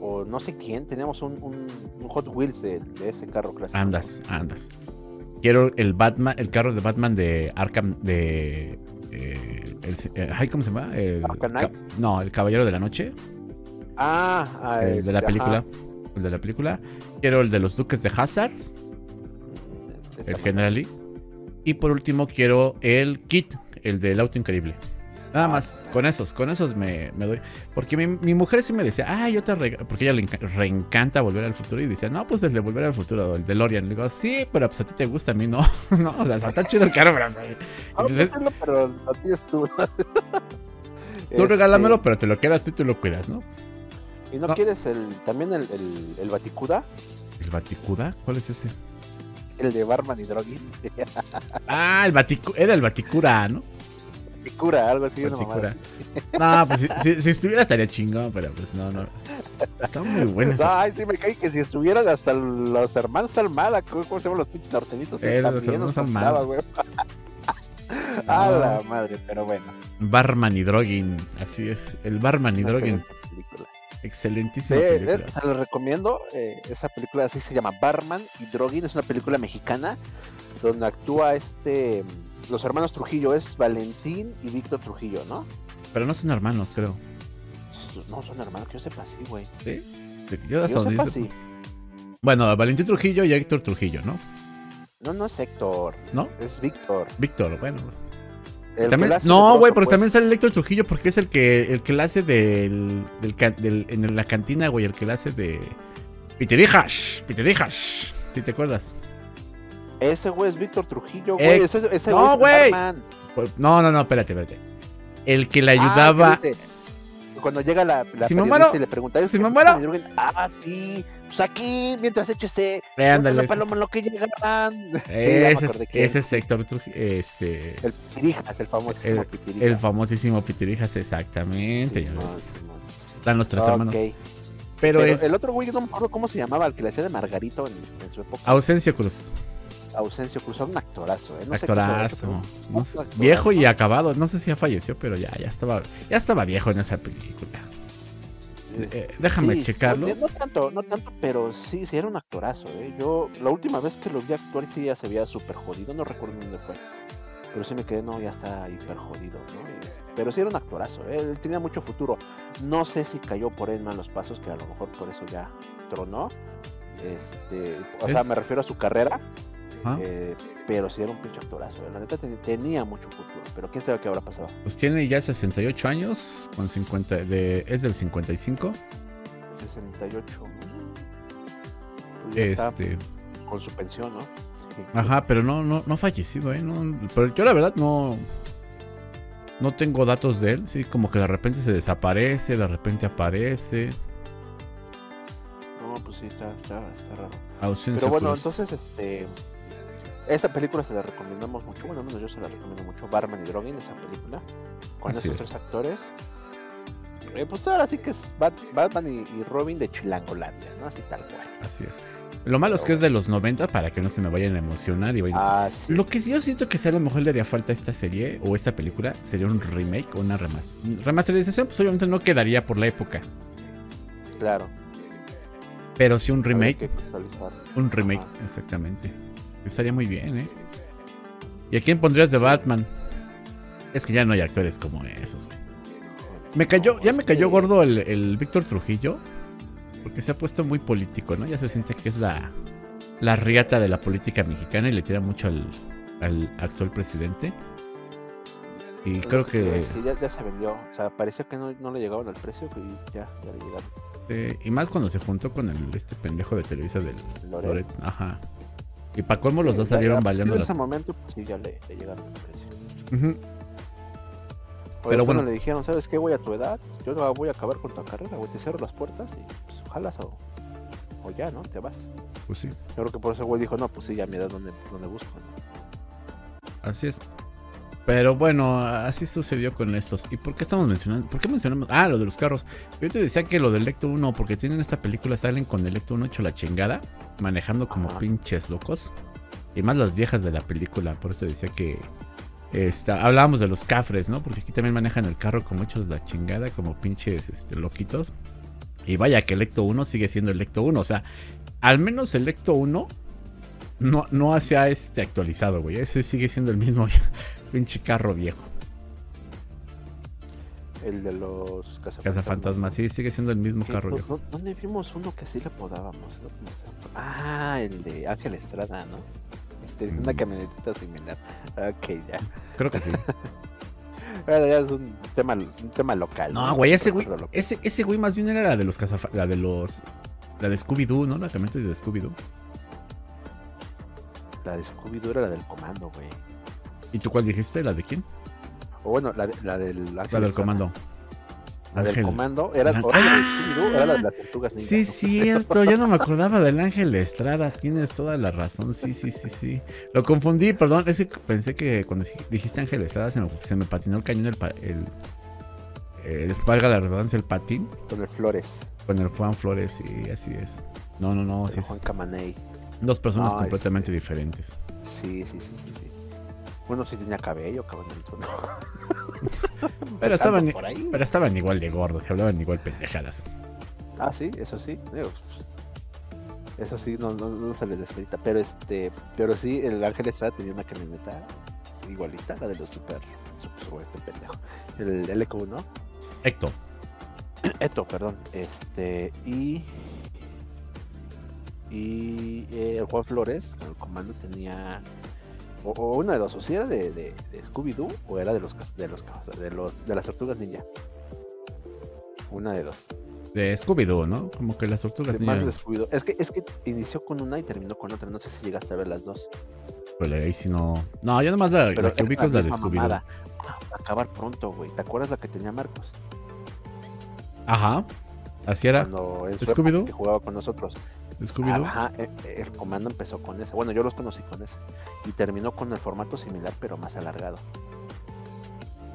o no sé quién, teníamos un, un- un Hot Wheels de, de ese carro clásico. Andas, andas. Quiero el Batman, el carro de Batman de Arkham de. eh, el, eh, ¿Cómo se llama? El, Knight. no, el Caballero de la Noche. Ah, ah, el de la este, película. ajá. El de la película. Quiero el de los Duques de Hazard. Este El. General Lee. Y por último quiero el kit, el del auto increíble. Nada más, con esos, con esos me, me doy. Porque mi, mi mujer sí me decía, ah, yo te rega-", Porque ella le enca- reencanta volver al futuro. Y decía, no, pues el de volver al futuro, el de Lorian. Le digo, sí, pero pues a ti te gusta, a mí no. no, o sea, está chido el carro, pero. o sea, Ah, pues, pero a ti es tú. Tú regálamelo, pero te lo quedas tú y tú lo cuidas, ¿no? ¿Y no, no. quieres el también el, el, el Baticuda? ¿El Baticuda? ¿Cuál es ese? El de Barman y Drogin. Ah, el Baticu era el Baticura, ¿no? Baticura, algo así. una mamada. No, pues si, si- si estuviera estaría chingón, pero pues no, no. Está muy ese. Ay, sí me cae que si estuvieran hasta los hermanos Almada, ¿cómo se llaman los pinches norteñitos? Eh, los hermanos nos Almada. gustaba, güey. A la madre, pero bueno. Barman y Drogin, así es. El Barman y Drogin. Excelentísima Sí, película. es- se lo recomiendo. eh, esa película así se llama Barman y Drogin. Es una película mexicana donde actúa este. Los hermanos Trujillo es Valentín y Víctor Trujillo, ¿no? Pero no son hermanos, creo. No son hermanos, que yo sepa así, güey. ¿Sí? Yo yo sepa sí. Bueno, Valentín Trujillo y Héctor Trujillo, ¿no? No, no es Héctor, ¿No? es Víctor. Víctor, bueno. También- no, güey, pero pues. también sale Héctor Trujillo porque es el que el que la hace del, del, en la cantina, güey, el que la hace de Piterijas, Piterijas. ¿Sí te acuerdas? Ese güey es Víctor Trujillo, Eh, güey. ese ese no, güey. Pues, No, no, no, espérate, espérate. El que le Ah, ayudaba. dice, cuando llega la, la Si me periodista muero, y le pregunta, ¿es si me muero. Ah, sí. Pues aquí, mientras echo este. Eh, ándale. Paloma lo que llegan. Sí, ese, es, ese Trujillo. Este. El Pitirijas, el famosísimo Pitirijas. El famosísimo Piterijas, exactamente. Simón. Están los tres hermanos. Pero, Pero es el otro güey, yo no me acuerdo cómo se llamaba, el que le hacía de Margarito en, en su época. Ausencio Cruz. Ausencio Cruzó, un actorazo, ¿eh? No sé qué Actorazo. No viejo y acabado. No sé si ya falleció, pero ya, ya estaba, ya estaba viejo en esa película. Eh, déjame Sí, checarlo. No, no tanto, no tanto, pero sí, sí era un actorazo, ¿eh? Yo la última vez que lo vi actuar sí ya se veía súper jodido, no recuerdo dónde fue. Pero sí me quedé, no, ya está hiper jodido, ¿no? Y- pero sí era un actorazo, ¿eh? Él tenía mucho futuro. No sé si cayó por él en malos pasos, que a lo mejor por eso ya tronó. Este, o sea, me refiero a su carrera, Ajá. eh, pero sí era un pinche actorazo. ¿eh? La neta ten- tenía mucho futuro, pero quién sabe qué habrá pasado. Pues tiene ya 68 años, con 50 de, es del 55. 68. Pues Este, con su pensión, ¿no? Ajá, pero no, no, no ha fallecido, ¿eh? No, pero yo la verdad no, no tengo datos de él. Sí, como que de repente se desaparece, de repente aparece. No, pues sí, está, está, está raro. Ausencia Pero bueno, Cruz. entonces, este. Esta película se la recomendamos mucho. Bueno, al menos yo se la recomiendo mucho. Barman y Drogin, esa película. Con Así esos es. tres actores. Eh, pues ahora sí que es Bat- Batman y, y Robin de Chilangolandia, ¿no? Así tal cual. Así es. Lo malo es que es de los 90 para que no se me vayan a emocionar y vayan a Ah, sí. Lo que sí yo siento que si a lo mejor le haría falta a esta serie o esta película sería un remake o una remas- remasterización, pues obviamente no quedaría por la época. Claro. Pero sí un remake, un remake, Ajá. exactamente. Estaría muy bien, ¿eh? ¿Y a quién pondrías de Batman? Es que ya no hay actores como esos, güey. Me cayó, ya me cayó que- gordo el, el Víctor Trujillo. Porque se ha puesto muy político, ¿no? Ya se siente que es la, la riata de la política mexicana y le tira mucho al, al actual presidente. Y Es lo creo que. decir, ya, ya se vendió. O sea, parecía que no, no le llegaban al precio y ya, ya le llegaron. eh, y más cuando se juntó con el, este pendejo de Televisa del Loret. Loret. Ajá. Y para colmo los Sí, dos salieron ya de las. ese momento, pues sí, ya le, le llegaron al precio. Ujú. Pero Pero bueno, le dijeron, ¿sabes qué, güey? A tu edad, yo no voy a acabar con tu carrera, güey. Te cierro las puertas y pues, jalas o, o ya, ¿no? Te vas. Pues sí. Yo creo que por eso el güey dijo, no, pues sí, ya a mi edad, ¿dónde, dónde busco? no?". Así es. Pero bueno, así sucedió con estos. ¿Y por qué estamos mencionando? ¿Por qué mencionamos? Ah, lo de los carros. Yo te decía que lo del Lecto 1, porque tienen esta película, salen con el Lecto 1 hecho la chingada, manejando como Ajá. pinches locos. Y más las viejas de la película. Por eso te decía que esta, hablábamos de los cafres, ¿no? Porque aquí también manejan el carro como hechos la chingada, como pinches este, loquitos. Y vaya que el Lecto 1 sigue siendo el Lecto 1. O sea, al menos el Lecto 1 no, no se ha este, actualizado, güey. Ese sigue siendo el mismo pinche carro viejo. El de los cazafantasmas. Cazafantasmas, sí, sigue siendo el mismo carro ¿Dó- viejo. dó- ¿Dónde vimos uno que así le no? ¿Cómo se llama? Ah, el de Ángel Estrada, ¿no? Tenía una camionetita similar. Ok, ya. Creo que sí. Bueno, ya es un tema, un tema local. No, güey, ese güey, ese, ese güey más bien era la de los cazafa- la de los, la de Scooby-Doo, ¿no? La camioneta de Scooby-Doo. La de Scooby-Doo era la del comando, güey. ¿Y tú cuál dijiste? ¿La de quién? O bueno, la, de- la del Ángel La del comando. La del comando era, era la de era la de las tortugas ninja. Sí, cierto, ya no me acordaba del Ángel Estrada, tienes toda la razón, sí, sí, sí, sí. Lo confundí, perdón, es que pensé que cuando dij- dijiste Ángel Estrada se me, se me patinó el cañón, el, el, el- valga la redundancia, el patín, Con el Flores, con el Juan Flores, y así es. No, no, no, así el es. Juan Camaney. Dos personas No, completamente este- diferentes. Sí, sí, sí, sí, sí. Uno sí tenía cabello, cabrón. el otro no. Pero estaban, por ahí. pero estaban igual de gordos, se hablaban igual pendejadas. Ah, sí, eso sí. digo, pues, eso sí, no, no, no se les desperita. Pero este, pero sí, el Ángel Estrada tenía una camioneta igualita, la de los super, super este pendejo. El LQ1. Héctor, Eto, perdón. Este, y. Y eh, el Juan Flores, con el comando, tenía. O, o una de dos, o si era de, de, de Scooby-Doo o era de los, de los de los de las tortugas ninja. Una de dos. de Scooby-Doo, ¿no? Como que las tortugas Sí, más ninja, de Scooby-Doo. Es que, es que inició con una y terminó con otra. No sé si llegaste a ver las dos. pero ahí sí no... No, yo nomás la, Pero la que ubico es la de Scooby-Doo. Ah, acabar pronto, güey. ¿Te acuerdas la que tenía Marcos? Ajá, así era, Cuando ¿Scooby-Doo? que jugaba con nosotros. Scooby-Doo. Ajá, eh, eh, el comando empezó con ese. Bueno, yo los conocí con ese. Y terminó con el formato similar, pero más alargado.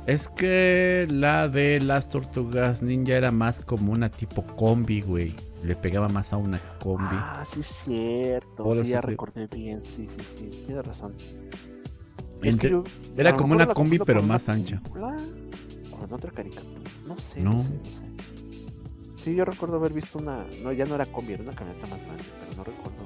Es que la de las tortugas ninja era más como una tipo combi, güey. Le pegaba más a una combi. Ah, sí, es cierto. Sí, ya te- recordé bien. Sí, sí, sí. Tienes razón. Entre- yo, era como una combi, pero más ancha. película O en otra caricatura. No sé, No. no. sé, no sé. Sí, yo recuerdo haber visto una. No, ya no era combi, era una camioneta más grande, pero no recuerdo.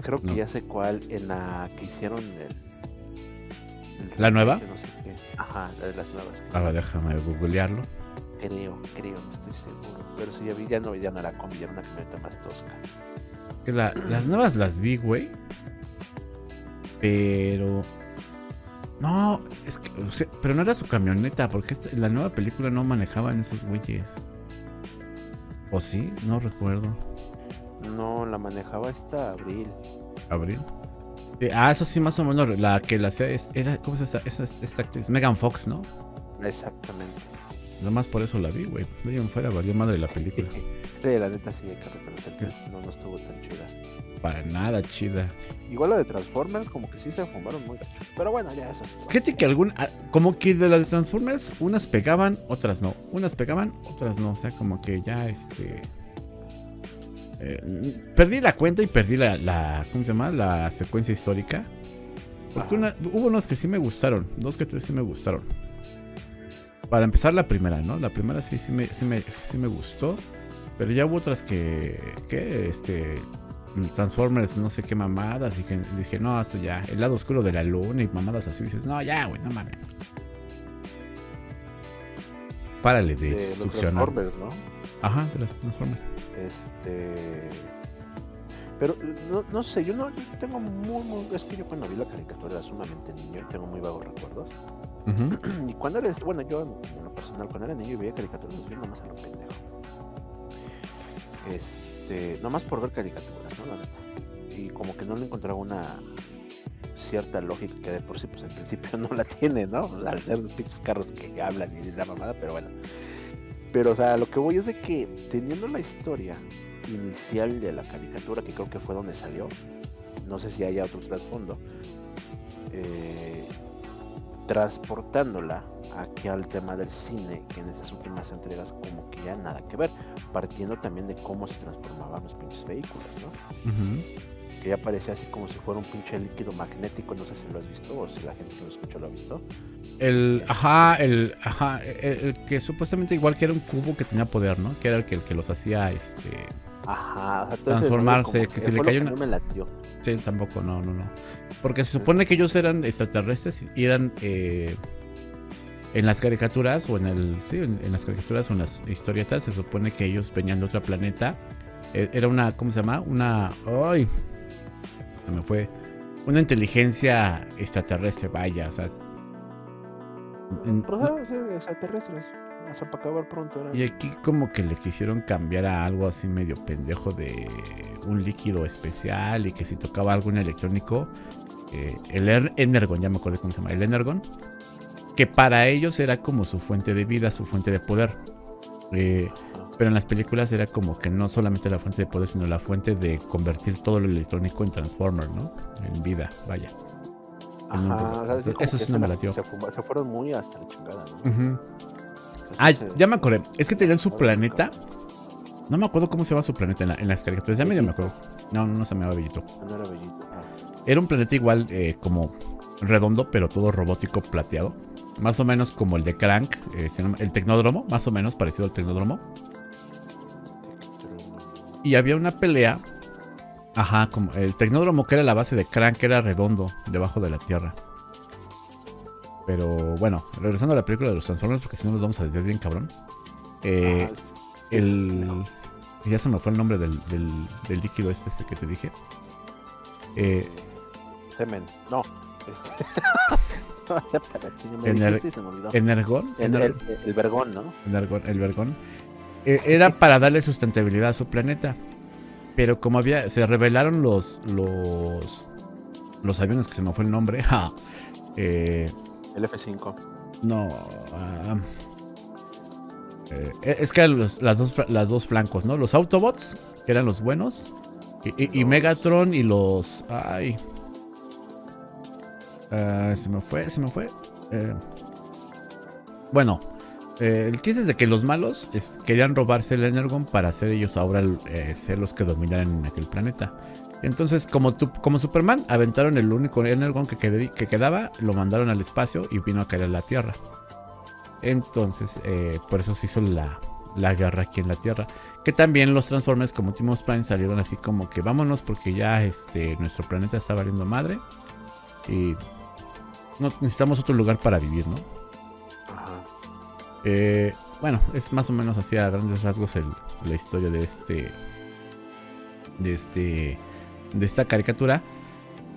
Creo que No. ya sé cuál. En la que hicieron el. el ¿La nueva? remake de no sé qué. Ajá, la de las nuevas. Ahora déjame googlearlo. Creo, creo, no estoy seguro. Pero sí, ya vi, ya no, ya no era combi, ya era una camioneta más tosca. La- las nuevas las vi, güey. Pero. No, es que. o sea, pero no era su camioneta, porque esta- la nueva película no manejaban esos güeyes. ¿O sí? No recuerdo. No, la manejaba esta Abril. Abril. Eh, ah, eso sí, más o menos. La que la hacía era. ¿Cómo es esta, esta, esta actriz? Megan Fox, ¿no? Exactamente. Nomás por eso la vi, güey. De ahí en fuera valió madre la película. Sí, la neta sí hay que reconocer que no, no estuvo tan chida. Para nada chida. Igual la de Transformers, como que sí se fumaron muy gacho. Pero bueno, ya eso es. Fíjate que algún. ah, Como que de las Transformers, unas pegaban, otras no. Unas pegaban, otras no. O sea, como que ya este. eh, perdí la cuenta y perdí la, la- ¿Cómo se llama? La secuencia histórica. Porque una- hubo unos que sí me gustaron. Dos que tres sí me gustaron. Para empezar, la primera, ¿no? La primera sí, sí, me, sí, me, sí me gustó. Pero ya hubo otras que. que este. Transformers, no sé qué mamadas. Dije, dije, no, esto ya. El lado oscuro de la luna y mamadas así. Dices, no, ya, güey, no mames. Párale de, De los. Transformers, ¿no? Ajá, de las Transformers. Este. Pero no, no sé, yo no yo tengo muy, muy. Es que yo cuando vi la caricatura era sumamente niño y tengo muy vagos recuerdos. Ujú. Y cuando eres. Bueno, yo en, lo personal, cuando era niño y veía caricaturas, vi nomás a lo pendejo. Este. Nomás por ver caricaturas, ¿no? La neta. Y como que no le encontraba una cierta lógica que de por sí, pues en principio no la tiene, ¿no? Al ser los pinches carros que hablan y la mamada, pero bueno. Pero, o sea, lo que voy es de que teniendo la historia inicial de la caricatura, que creo que fue donde salió, no sé si haya otro trasfondo, eh, transportándola aquí al tema del cine, que en estas últimas entregas como que ya nada que ver, partiendo también de cómo se transformaban los pinches vehículos, ¿no? Que ya parecía así como si fuera un pinche líquido magnético, no sé si lo has visto o si la gente que lo escucha lo ha visto. El, ajá, el, ajá, el, el que supuestamente igual que era un cubo que tenía poder, ¿no? Que era el que, el que los hacía, este, Ajá, o sea, Transformarse, que se le cayó una- no me latió. Tampoco, no, no, no. Porque se supone que ellos eran extraterrestres y eran eh, en las caricaturas o en el. Sí, en, las caricaturas o en las historietas se supone que ellos venían de otro planeta. Eh, era una, ¿cómo se llama? Una. ¡Ay! Se me fue una inteligencia extraterrestre, vaya, o sea. sí, extraterrestres. O sea, para acabar pronto. era. y aquí como que le quisieron cambiar a algo así medio pendejo de un líquido especial y que si tocaba algo en electrónico, eh, el er- Energon, ya me acuerdo cómo se llama, el Energon, que para ellos era como su fuente de vida, su fuente de poder. Eh, pero en las películas era como que no solamente la fuente de poder, sino la fuente de convertir todo lo electrónico en Transformer, ¿no? En vida, vaya. En un- Ajá, eso sí no me la- latió. Se, fueron muy hasta la chingada, ¿no? Ujú. Eso Ah, ya me acordé. Es que tenían su planeta. No me acuerdo cómo se llama su planeta en, la- en las caricaturas. Ya medio me acuerdo. No, no, no se me llama Bellito. No era bellito. Ah, Era un planeta igual eh, como redondo, pero todo robótico plateado. Más o menos como el de Crank, eh, el Tecnódromo, más o menos parecido al Tecnódromo. Y había una pelea. Ajá, como el Tecnódromo que era la base de Crank, que era redondo, debajo de la Tierra. Pero bueno, regresando a la película de los Transformers, porque si no nos vamos a desviar bien cabrón. Eh, ah, el. Ya se me fue el nombre del, del- del líquido este, este que te dije. Eh, Semen. No. Este. Ener- dijiste y se me olvidó. Energon. El, el, el vergón, ¿no? Energon- el vergón. Eh, era para darle sustentabilidad a su planeta. Pero como había. Se revelaron los. los. los aviones que se me fue el nombre. ja, eh, El F5. no. ah, eh, es que eran los- las, dos, las dos flancos, ¿no? Los Autobots, que eran los buenos. Y, y- y Los- Megatron y los. Ay. Ah, se me fue, se me fue. Eh, bueno, eh, el chiste es de que los malos es- querían robarse el Energon para ser ellos ahora eh, ser los que dominaran en aquel planeta. Entonces, como, tu- como Superman, aventaron el único Energon que, quedé- que quedaba, lo mandaron al espacio y vino a caer a la Tierra. Entonces, eh, por eso se hizo la, la guerra aquí en la Tierra. Que también los Transformers, como Optimus Prime, salieron así como que vámonos porque ya este, nuestro planeta está valiendo madre. Y no, necesitamos otro lugar para vivir, ¿no? Ajá. Eh, bueno, es más o menos así a grandes rasgos el- la historia de este. De este. De esta caricatura.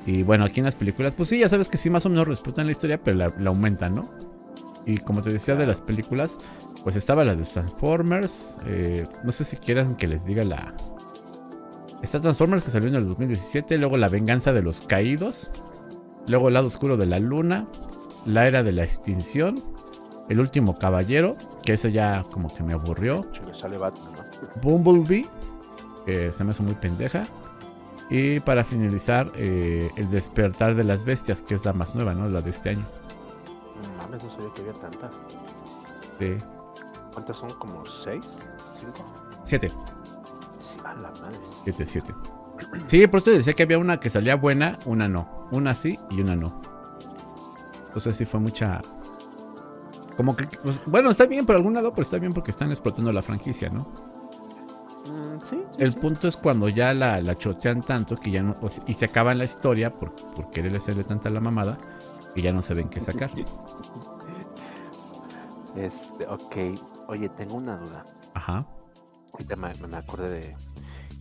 Y bueno, aquí en las películas, pues sí, ya sabes que sí, más o menos respetan la historia, pero la, la aumentan, ¿no? Y como te decía de las películas, pues estaba la de los Transformers. eh, no sé si quieran que les diga la. Está Transformers que salió en el 2017. Luego La Venganza de los Caídos. Luego El lado oscuro de la luna. La era de la extinción. El último caballero. Que ese ya como que me aburrió. Chile, sale Batman, ¿no? Bumblebee. Que se me hizo muy pendeja. Y para finalizar, eh, El despertar de las bestias. Que es la más nueva, ¿no? La de este año. No mames, no sabía que había tantas. Sí. ¿Cuántas son? ¿Como seis? ¿Cinco? Siete. A la madre. 7, 7. Sí, por eso decía que había una que salía buena, una no. Una sí y una no. Entonces sí fue mucha. Como que. pues, bueno, está bien por algún lado, pero está bien porque están explotando la franquicia, ¿no? Mm, sí. El sí. punto es cuando ya la, la chotean tanto que ya no. y se acaba la historia por, por querer hacerle tanta la mamada que ya no saben qué sacar. Este, ok. Oye, tengo una duda. Ajá. Ahorita me, me acordé de.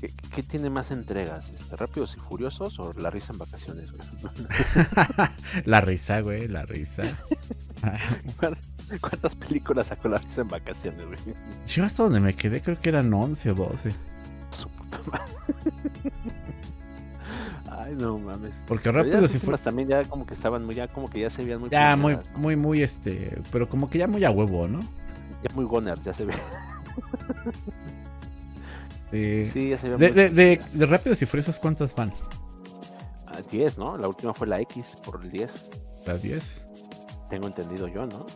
¿Qué, qué tiene más entregas? Este, ¿Rápidos y Furiosos o La Risa en Vacaciones, güey? la risa, güey, la risa. ¿Cuántas películas sacó La en Vacaciones, güey? Yo hasta donde me quedé creo que eran 11 o 12. Su puta madre. Ay, no mames. Porque rápido si fue. también ya como que estaban muy, ya como que ya se veían muy Ya, muy, muy, muy, este. Pero como que ya muy a huevo, ¿no? ya muy goner, ya se ve. Sí. Sí, ya se ve De, de, de, de Rápidos y Furiosos, ¿cuántas van? Ah, 10, ¿no? La última fue la X por el 10. ¿Las 10? Tengo entendido yo, ¿no?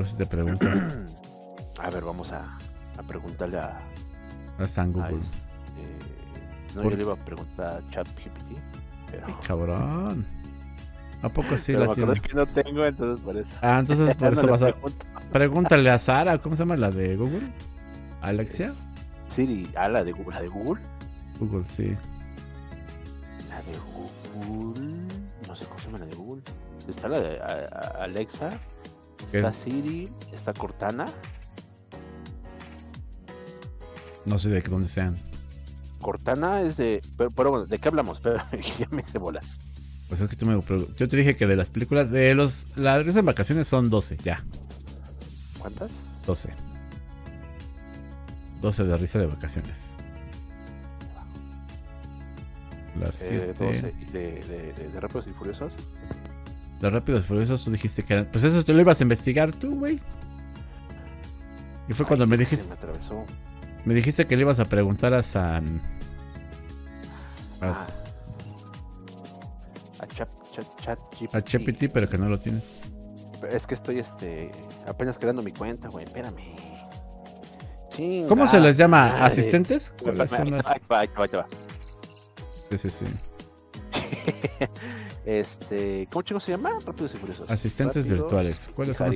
Por eso te pregunto. a ver, vamos a, a preguntarle a, a San a Google. este, No, Por- yo le iba a preguntar a ChatGPT. Pero, Ay, cabrón. ¿A poco sí pero la tiene? que no tengo, entonces por eso. Ah, entonces por eso vas a. Pregúntale a Sara, ¿cómo se llama la de Google? ¿Alexia? Siri, ah, la de Google. ¿La de Google? Google, sí. La de Google. No sé cómo se llama la de Google. Está la de Alexa. ¿Qué Está es? Siri. Está Cortana. No sé de dónde sean. Cortana es de. Pero, pero bueno, ¿de qué hablamos? Pero ya me hice bolas. Pues es que tú me Yo te dije que de las películas de los. La risa en vacaciones son 12, ya. ¿Cuántas? 12. 12 de risa de vacaciones. Las Eh, 7. 12 y de, de, de, de Rápidos y Furiosos. Los rápidos y furiosos tú dijiste que eran. Pues eso tú lo ibas a investigar tú, güey. Y fue cuando Ay, me dijiste. Me atravesó. Me dijiste que le ibas a preguntar a San. A, Ah. A Chat, chat, chat a Chepiti, pero que no lo tienes. Es que estoy este apenas creando mi cuenta, güey. Espérame. Chinga. ¿Cómo se les llama? ¿Asistentes? Va. Sí, sí, sí. este, ¿cómo chicos se llama? Rápidos y Furiosos. Asistentes Rápidos virtuales. ¿Cuáles son?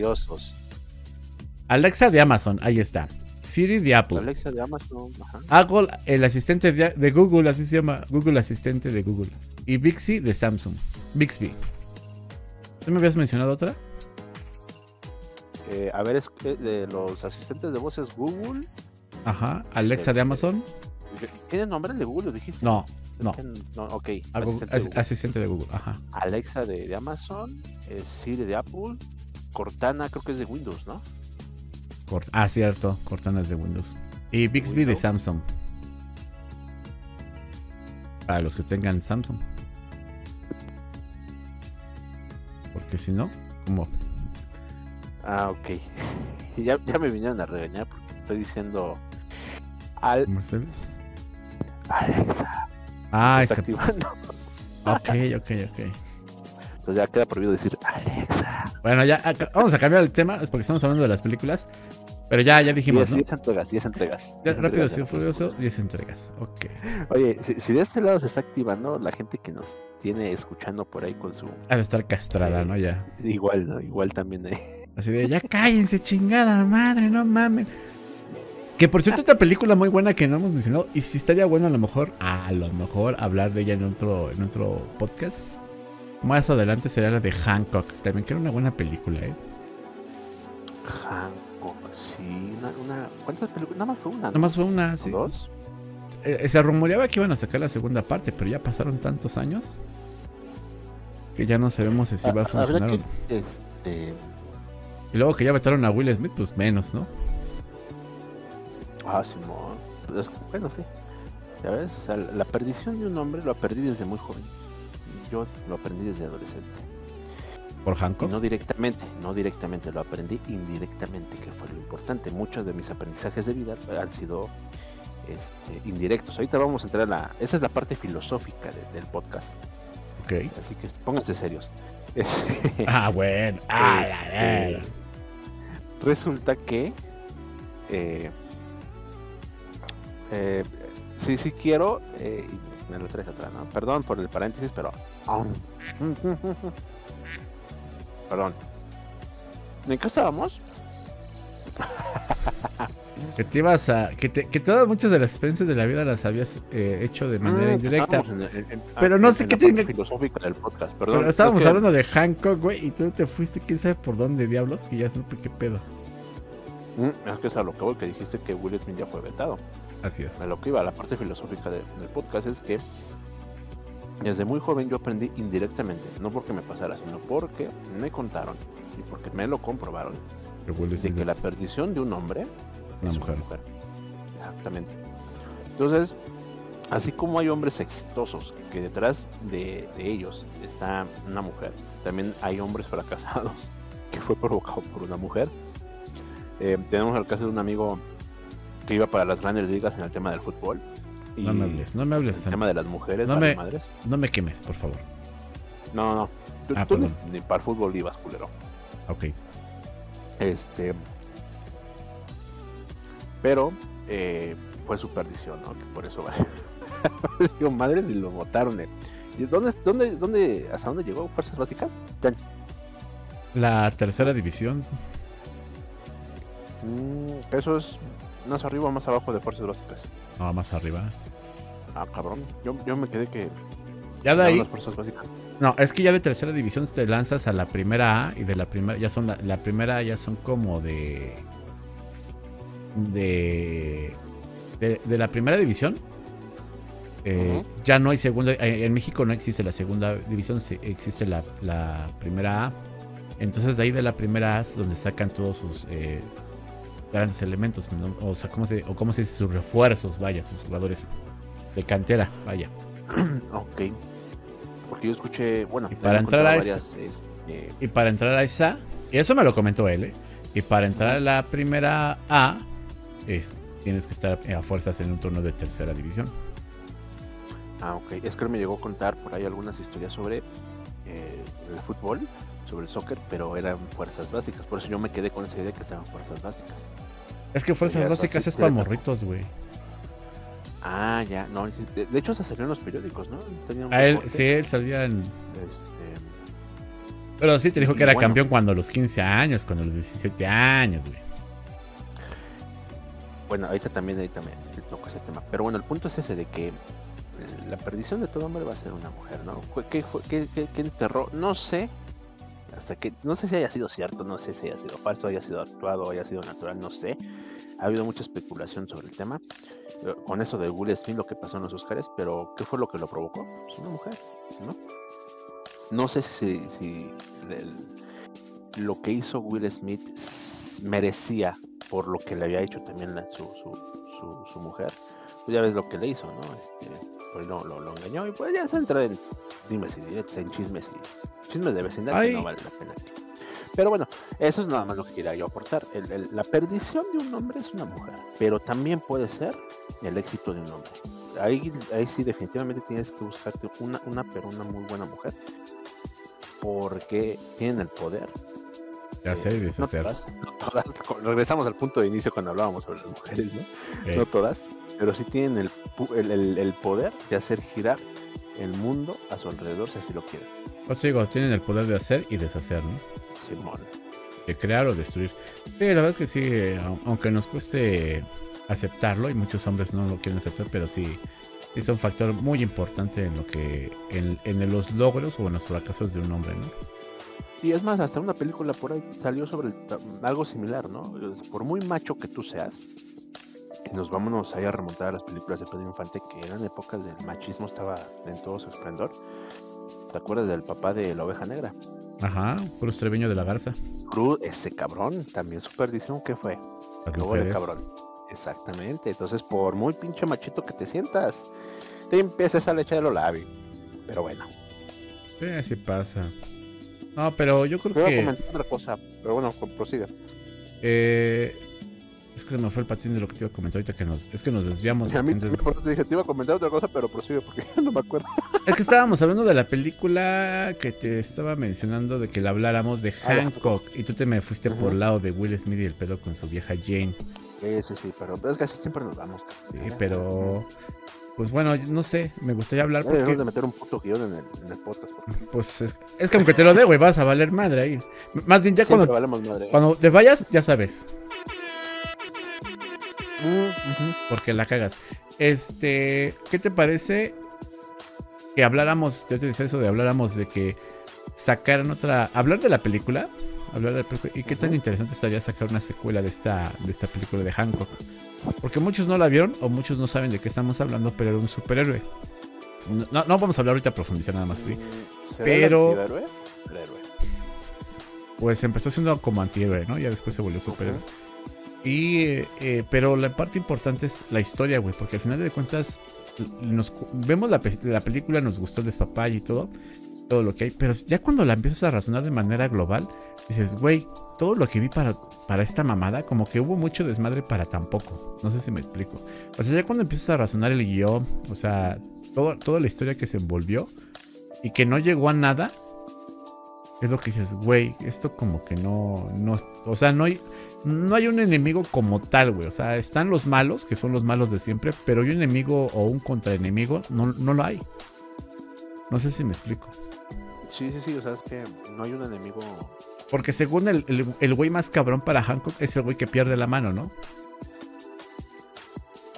Alexa de Amazon, ahí está. Siri de Apple. Alexa de Amazon. Ajá. Apple, el asistente de, Google, así se llama. Google Asistente de Google. Y Bixby de Samsung. Bixby. ¿Tú me habías mencionado otra? Eh, a ver, es que de los asistentes de voz es Google. Ajá. Alexa de Amazon. ¿Tiene nombre el de Google? ¿Lo dijiste? No, Es no. que no, ok. asistente de Google. asistente de Google. Ajá. Alexa de, de Amazon, eh, Siri de Apple, Cortana creo que es de Windows, ¿no? Cort- ah, cierto. Cortanas de Windows. Y Bixby de. Samsung. Para los que tengan Samsung. Porque si no, como Ah, ok. ya, ya me vinieron a regañar porque estoy diciendo Al ¿cómo? Alexa. Ah, se está activando. ok, ok, ok. Entonces ya queda prohibido decir Alexa. Bueno, ya acá- vamos a cambiar el tema porque estamos hablando de las películas. Pero ya, ya dijimos, 10, ¿no? 10 entregas, 10 entregas. Ya, 10 rápido ya. furioso, 10 entregas. Ok. Oye, si, si de este lado se está activando, la gente que nos tiene escuchando por ahí con su. Ha de estar castrada, ¿no? Ya. Igual, ¿no? Igual también. eh. Así de, ya cállense, chingada madre, no mames. Que por cierto, otra película muy buena que no hemos mencionado. Y si estaría bueno a lo mejor, a lo mejor hablar de ella en otro, en otro podcast. Más adelante sería la de Hancock. También que era una buena película, ¿eh? Hancock, sí. Una, una- ¿Cuántas películas? Nada más fue una. ¿no? Nada más fue una, ¿O sí. ¿Dos? Eh, se rumoreaba que iban a sacar la segunda parte, pero ya pasaron tantos años que ya no sabemos si va a Ah, funcionar. o que, este. Y luego que ya vetaron a Will Smith, pues menos, ¿no? Ah, Simón. Pues, bueno, sí. Ya ves, la perdición de un hombre lo aprendí desde muy joven. Yo lo aprendí desde adolescente. Por Y Hancock. no directamente, no directamente, lo aprendí indirectamente, que fue lo importante. Muchos de mis aprendizajes de vida han sido este, indirectos. Ahorita vamos a entrar a la... Esa es la parte filosófica de- del podcast. Ok. Así que pónganse serios. Ah, bueno. Ah, este, resulta que... eh, eh, sí, sí quiero... eh, y me lo traes atrás, ¿no? Perdón por el paréntesis, pero... Perdón. ¿En qué estábamos? Que te ibas a. Que, te- que todas muchas de las experiencias de la vida las habías eh, hecho de manera Ah, indirecta. en- en- Pero no sé qué tiene- filosófica del podcast, perdón. Pero estábamos es que- hablando de Hancock, güey, y tú te fuiste, quién sabe por dónde diablos, que ya supe qué pedo. Mm, Es que es a lo que voy, que dijiste que Will Smith ya fue vetado. Así es. A lo que iba, la parte filosófica de- del podcast es que desde muy joven yo aprendí indirectamente, no porque me pasara, sino porque me contaron y porque me lo comprobaron, de que es la perdición de un hombre una es mujer. una mujer. Exactamente. Entonces, así como hay hombres exitosos que detrás de, de ellos está una mujer, también hay hombres fracasados que fue provocado por una mujer. Eh, tenemos el caso de un amigo que iba para las grandes ligas en el tema del fútbol. Y No me hables, no me el hables. tema de las mujeres, No me- madres. No me quemes, por favor. No, no. Tú, Ah, tú ni, para el fútbol ibas, culero. Ok. Este. Pero eh, fue su perdición, ¿no? Que por eso vale. Digo, madres y lo votaron. eh. ¿Y dónde, dónde, dónde, hasta dónde llegó Fuerzas Básicas? La tercera división. Mm, eso es más arriba o más abajo de Fuerzas Básicas. No, más arriba. Ah, cabrón. Yo, yo me quedé que. Ya de ahí. las Fuerzas Básicas. No, es que ya de tercera división te lanzas a la primera A y de la primera ya son la, la primera A ya son como de de, de de la primera división Eh. Ya no hay segunda. eh, En México no existe la segunda división, existe la, la primera A. Entonces, de ahí de la primera A es donde sacan todos sus eh, grandes elementos. ¿no? O sea, ¿cómo se, o cómo se dice? Sus refuerzos, vaya, sus jugadores de cantera, vaya. Ok. Porque yo escuché, bueno, Y para entrar a varias, este, Y para entrar a esa, y eso me lo comentó él, ¿eh? Y para entrar a la primera A, es, tienes que estar a fuerzas en un turno de tercera división. Ah, ok. Es que me llegó a contar por ahí algunas historias sobre eh, el fútbol, sobre el soccer, pero eran fuerzas básicas. Por eso yo me quedé con esa idea que estaban fuerzas básicas. Es que fuerzas básicas es para morritos, güey. Ah, ya. No, de, de hecho, se salió en los periódicos, ¿no? Tenía un A él, reporte, sí, él salía en. este, Pero sí te dijo Y que era bueno. campeón cuando a los 15 años, cuando a los 17 años, güey. bueno, ahorita también, ahí también toco ese tema. Pero bueno, el punto es ese de que eh, la perdición de todo hombre va a ser una mujer, ¿no? Fue- ¿Qué, fue- qué- qué- qué enterró? No sé. Hasta que, no sé si haya sido cierto, no sé si haya sido falso, haya sido actuado, haya sido natural, no sé. Ha habido mucha especulación sobre el tema. Eh, Con eso de Will Smith, lo que pasó en los Oscars, pero ¿qué fue lo que lo provocó? Pues una mujer, ¿no? No sé si, si lo que hizo Will Smith merecía por lo que le había hecho también su, su, su, su mujer. Pues ya ves lo que le hizo, ¿no? Este, pues lo, lo, lo engañó y pues ya se entra en dimes y diretes, en chismes y chismes de vecindad que no vale la pena. Pero bueno, eso es nada más lo que quería yo aportar. El- el- la perdición de un hombre es una mujer, pero también puede ser el éxito de un hombre. Ahí, ahí sí definitivamente tienes que buscarte una, una, pero una muy buena mujer. Porque tienen el poder De hacer y eh, no deshacer. todas, no todas. Regresamos al punto de inicio cuando hablábamos sobre las mujeres, ¿no? Eh, No todas, pero sí tienen el, el, el- el poder de hacer girar el mundo a su alrededor si así lo quieren. pues digo, tienen el poder de hacer y deshacer, ¿no? Simón. De crear o destruir. Sí, la verdad es que sí, au- aunque nos cueste aceptarlo, y muchos hombres no lo quieren aceptar, pero sí, es un factor muy importante en lo que, en, en los logros o en los fracasos de un hombre, ¿no? Y es más, hasta una película por ahí salió sobre el algo similar, ¿no? Por muy macho que tú seas, y nos vámonos ahí a remontar a las películas de Pedro Infante, que eran épocas del machismo, estaba en todo su esplendor. ¿Te acuerdas del papá de la oveja negra? Ajá, Cruz Treviño de la Garza. Cruz, ese cabrón, también su perdición, ¿qué fue? De mujeres. cabrón. Exactamente. Entonces, por muy pinche machito que te sientas, te empiezas a echar el labio. Pero bueno, Sí, así pasa. No, pero yo creo voy a que. comentar otra cosa. Pero bueno, prosiga. eh, es que se me fue el patín de lo que te iba a comentar ahorita que nos. Es que nos desviamos. A mí, entonces- por eso te dije, te iba a comentar otra cosa, pero prosigue porque no me acuerdo. Es que estábamos hablando de la película que te estaba mencionando de que le habláramos de Ah. Hancock. Y tú te me fuiste por el lado de Will Smith y el pedo con su vieja Jane. Sí, sí, sí, pero es que así siempre nos vamos. Sí, pero. Pues bueno, no sé, me gustaría hablar debemos porque. de meter un puto guion en el, en el podcast. Porque Pues es, es que aunque te lo dé, güey, vas a valer madre ahí. Más bien, ya cuando, cuando te vayas, ya sabes. Porque la cagas. Este, ¿qué te parece que habláramos, yo te decía eso de habláramos de que sacaran otra, hablar de la película, hablar de la película, y qué tan interesante estaría sacar una secuela de esta, de esta película de Hancock, porque muchos no la vieron o muchos no saben de qué estamos hablando, pero era un superhéroe. No, no, no vamos a hablar ahorita a profundizar nada más así. Mm, ¿será Pero- el antihéroe? El héroe. Pues empezó siendo como antihéroe, ¿no? Ya después se volvió superhéroe. Y, eh, pero la parte importante es la historia, güey, porque al final de cuentas nos vemos la, la película, nos gustó el despapalle y todo, todo lo que hay, pero ya cuando la empiezas a razonar de manera global, dices, güey, todo lo que vi para, para esta mamada, como que hubo mucho desmadre para tan poco, no sé si me explico. O sea, ya cuando empiezas a razonar el guion, o sea, todo, toda la historia que se envolvió y que no llegó a nada, es lo que dices, güey, esto como que no, no, o sea, no hay, no hay un enemigo como tal, güey. O sea, están los malos, que son los malos de siempre, pero un enemigo o un contraenemigo no, no lo hay. No sé si me explico. Sí, sí, sí, o sea, es que no hay un enemigo. Porque según el, el, el güey más cabrón para Hancock es el güey que pierde la mano, ¿no?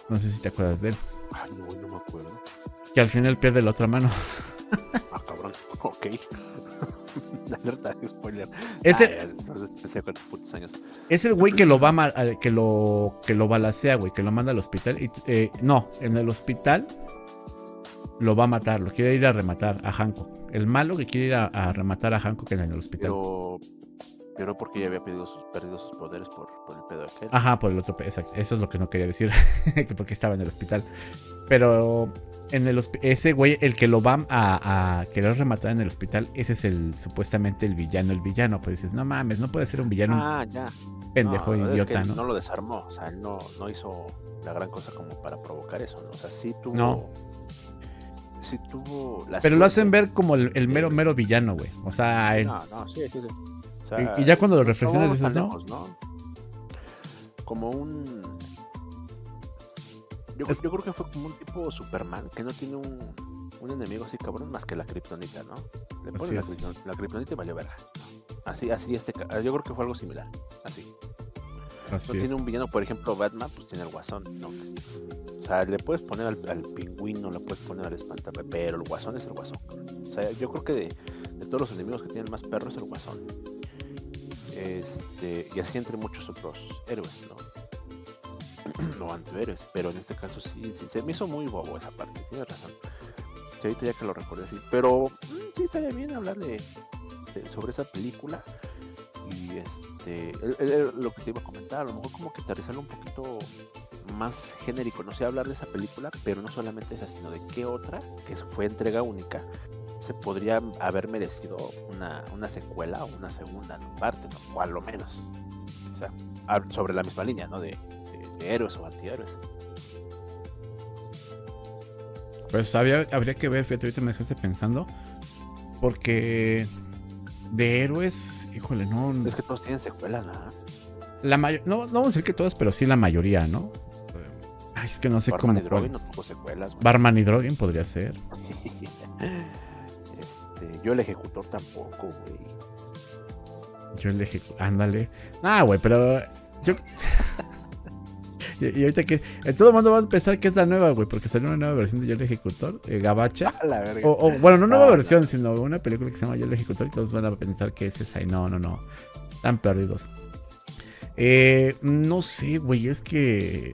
No sé si te acuerdas de él. Ay, no, no me acuerdo. Que al final pierde la otra mano. Ah, cabrón. Ok. La verdad, spoiler. Cuántos putos años. Es el güey que lo va a ma- al- que lo que lo balacea, güey, que lo manda al hospital. Y, eh, no, en el hospital lo va a matar, lo quiere ir a rematar a Hancock. El malo que quiere ir a, a rematar a Hancock en el hospital. Pero, pero porque ya había perdido sus, perdido sus poderes por, por el pedo aquel. Ajá, por el otro, pe- exacto. Eso es lo que no quería decir, que porque estaba en el hospital. Pero en el ese güey, el que lo va a, a querer rematar en el hospital, ese es el supuestamente el villano, el villano. Pues dices, no mames, no puede ser un villano Ah, ya. pendejo No, es idiota, que ¿no? No lo desarmó, o sea, él no, no hizo la gran cosa como para provocar eso, ¿no? O sea, sí tuvo. No. Sí tuvo. La Pero lo hacen ver como el, el mero, mero villano, güey. O sea, el- No, no, sí, sí, sí. O sea, y, y ya cuando lo reflexionas dices, ¿no? Como un. Yo, Es- yo creo que fue como un tipo Superman que no tiene un, un enemigo así cabrón más que la kriptonita, ¿no? Le pones la, es. kripton- la kriptonita y valió verga. Así, así este. Yo creo que fue algo similar. Así. así No es. tiene un villano, por ejemplo, Batman, pues tiene el guasón, ¿no? O sea, le puedes poner al, al pingüino, le puedes poner al espantame, pero el guasón es el guasón. O sea, yo creo que de, de todos los enemigos que tienen más perro es el guasón. Este, y así entre muchos otros héroes, ¿no? No antihéroes, pero en este caso sí, sí, se me hizo muy bobo esa parte, tienes razón. Ahorita ya que lo recuerdo así, pero mm, sí estaría bien hablar de, sobre esa película y este lo que te iba a comentar, a lo mejor como que aterrizarlo un poquito más genérico, no sé hablar de esa película, pero no solamente esa, sino de qué otra, que fue entrega única, se podría haber merecido una, una secuela o una segunda parte, ¿no? o a lo menos. O sea, sobre la misma línea, ¿no? De héroes o antihéroes. Pues habría, habría que ver, fíjate, ahorita me dejaste pensando. Porque de héroes, híjole, no. Es que todos tienen secuelas, ¿no? La mayo- no, no vamos a decir que todos, pero sí la mayoría, ¿no? Ay, es que no sé Barman cómo. y. Robin no tuvo secuelas. Barman y Drogen podría ser. Este, yo el ejecutor tampoco, güey. Yo el ejecu- Ándale. Ah, güey, pero. Yo. y, y ahorita que. Todo el mundo va a pensar que es la nueva, güey, porque salió una nueva versión de Yo el Ejecutor, eh, Gabacha. A la verga. O, o, bueno, no nueva no. versión, sino una película que se llama Yo el Ejecutor y todos van a pensar que es esa. Y no, no, no. Están perdidos. Eh, no sé, güey, es que.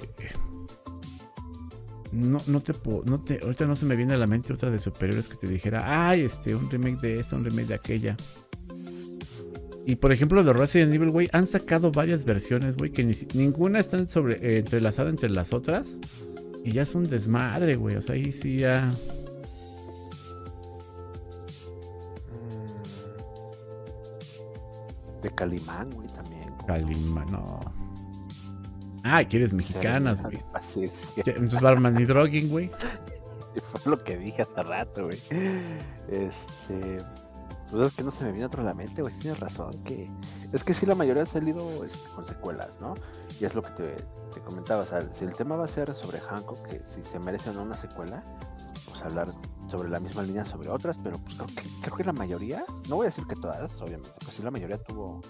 No, no te puedo. No te, ahorita no se me viene a la mente otra de superiores que te dijera, ay, este, un remake de esta, un remake de aquella. Y por ejemplo, los Resident Evil, güey, han sacado varias versiones, güey, que ni ninguna está sobre, eh, entrelazada entre las otras. Y ya es un desmadre, güey. O sea, ahí sí ya. De Calimán, güey, también. Calima, no. Ah, quieres mexicanas, güey. Así es. Entonces Barman y Drogging, güey. Fue lo que dije hace rato, güey. Este. Pues es que no se me viene otro a la mente, güey. Tienes razón. que Es que sí, la mayoría han salido este, con secuelas, ¿no? Y es lo que te, te comentaba. O sea, si el tema va a ser sobre Hancock, que si se merece o no una secuela, pues hablar sobre la misma línea sobre otras, pero pues creo que, creo que la mayoría, no voy a decir que todas, obviamente, pero sí la mayoría tuvo,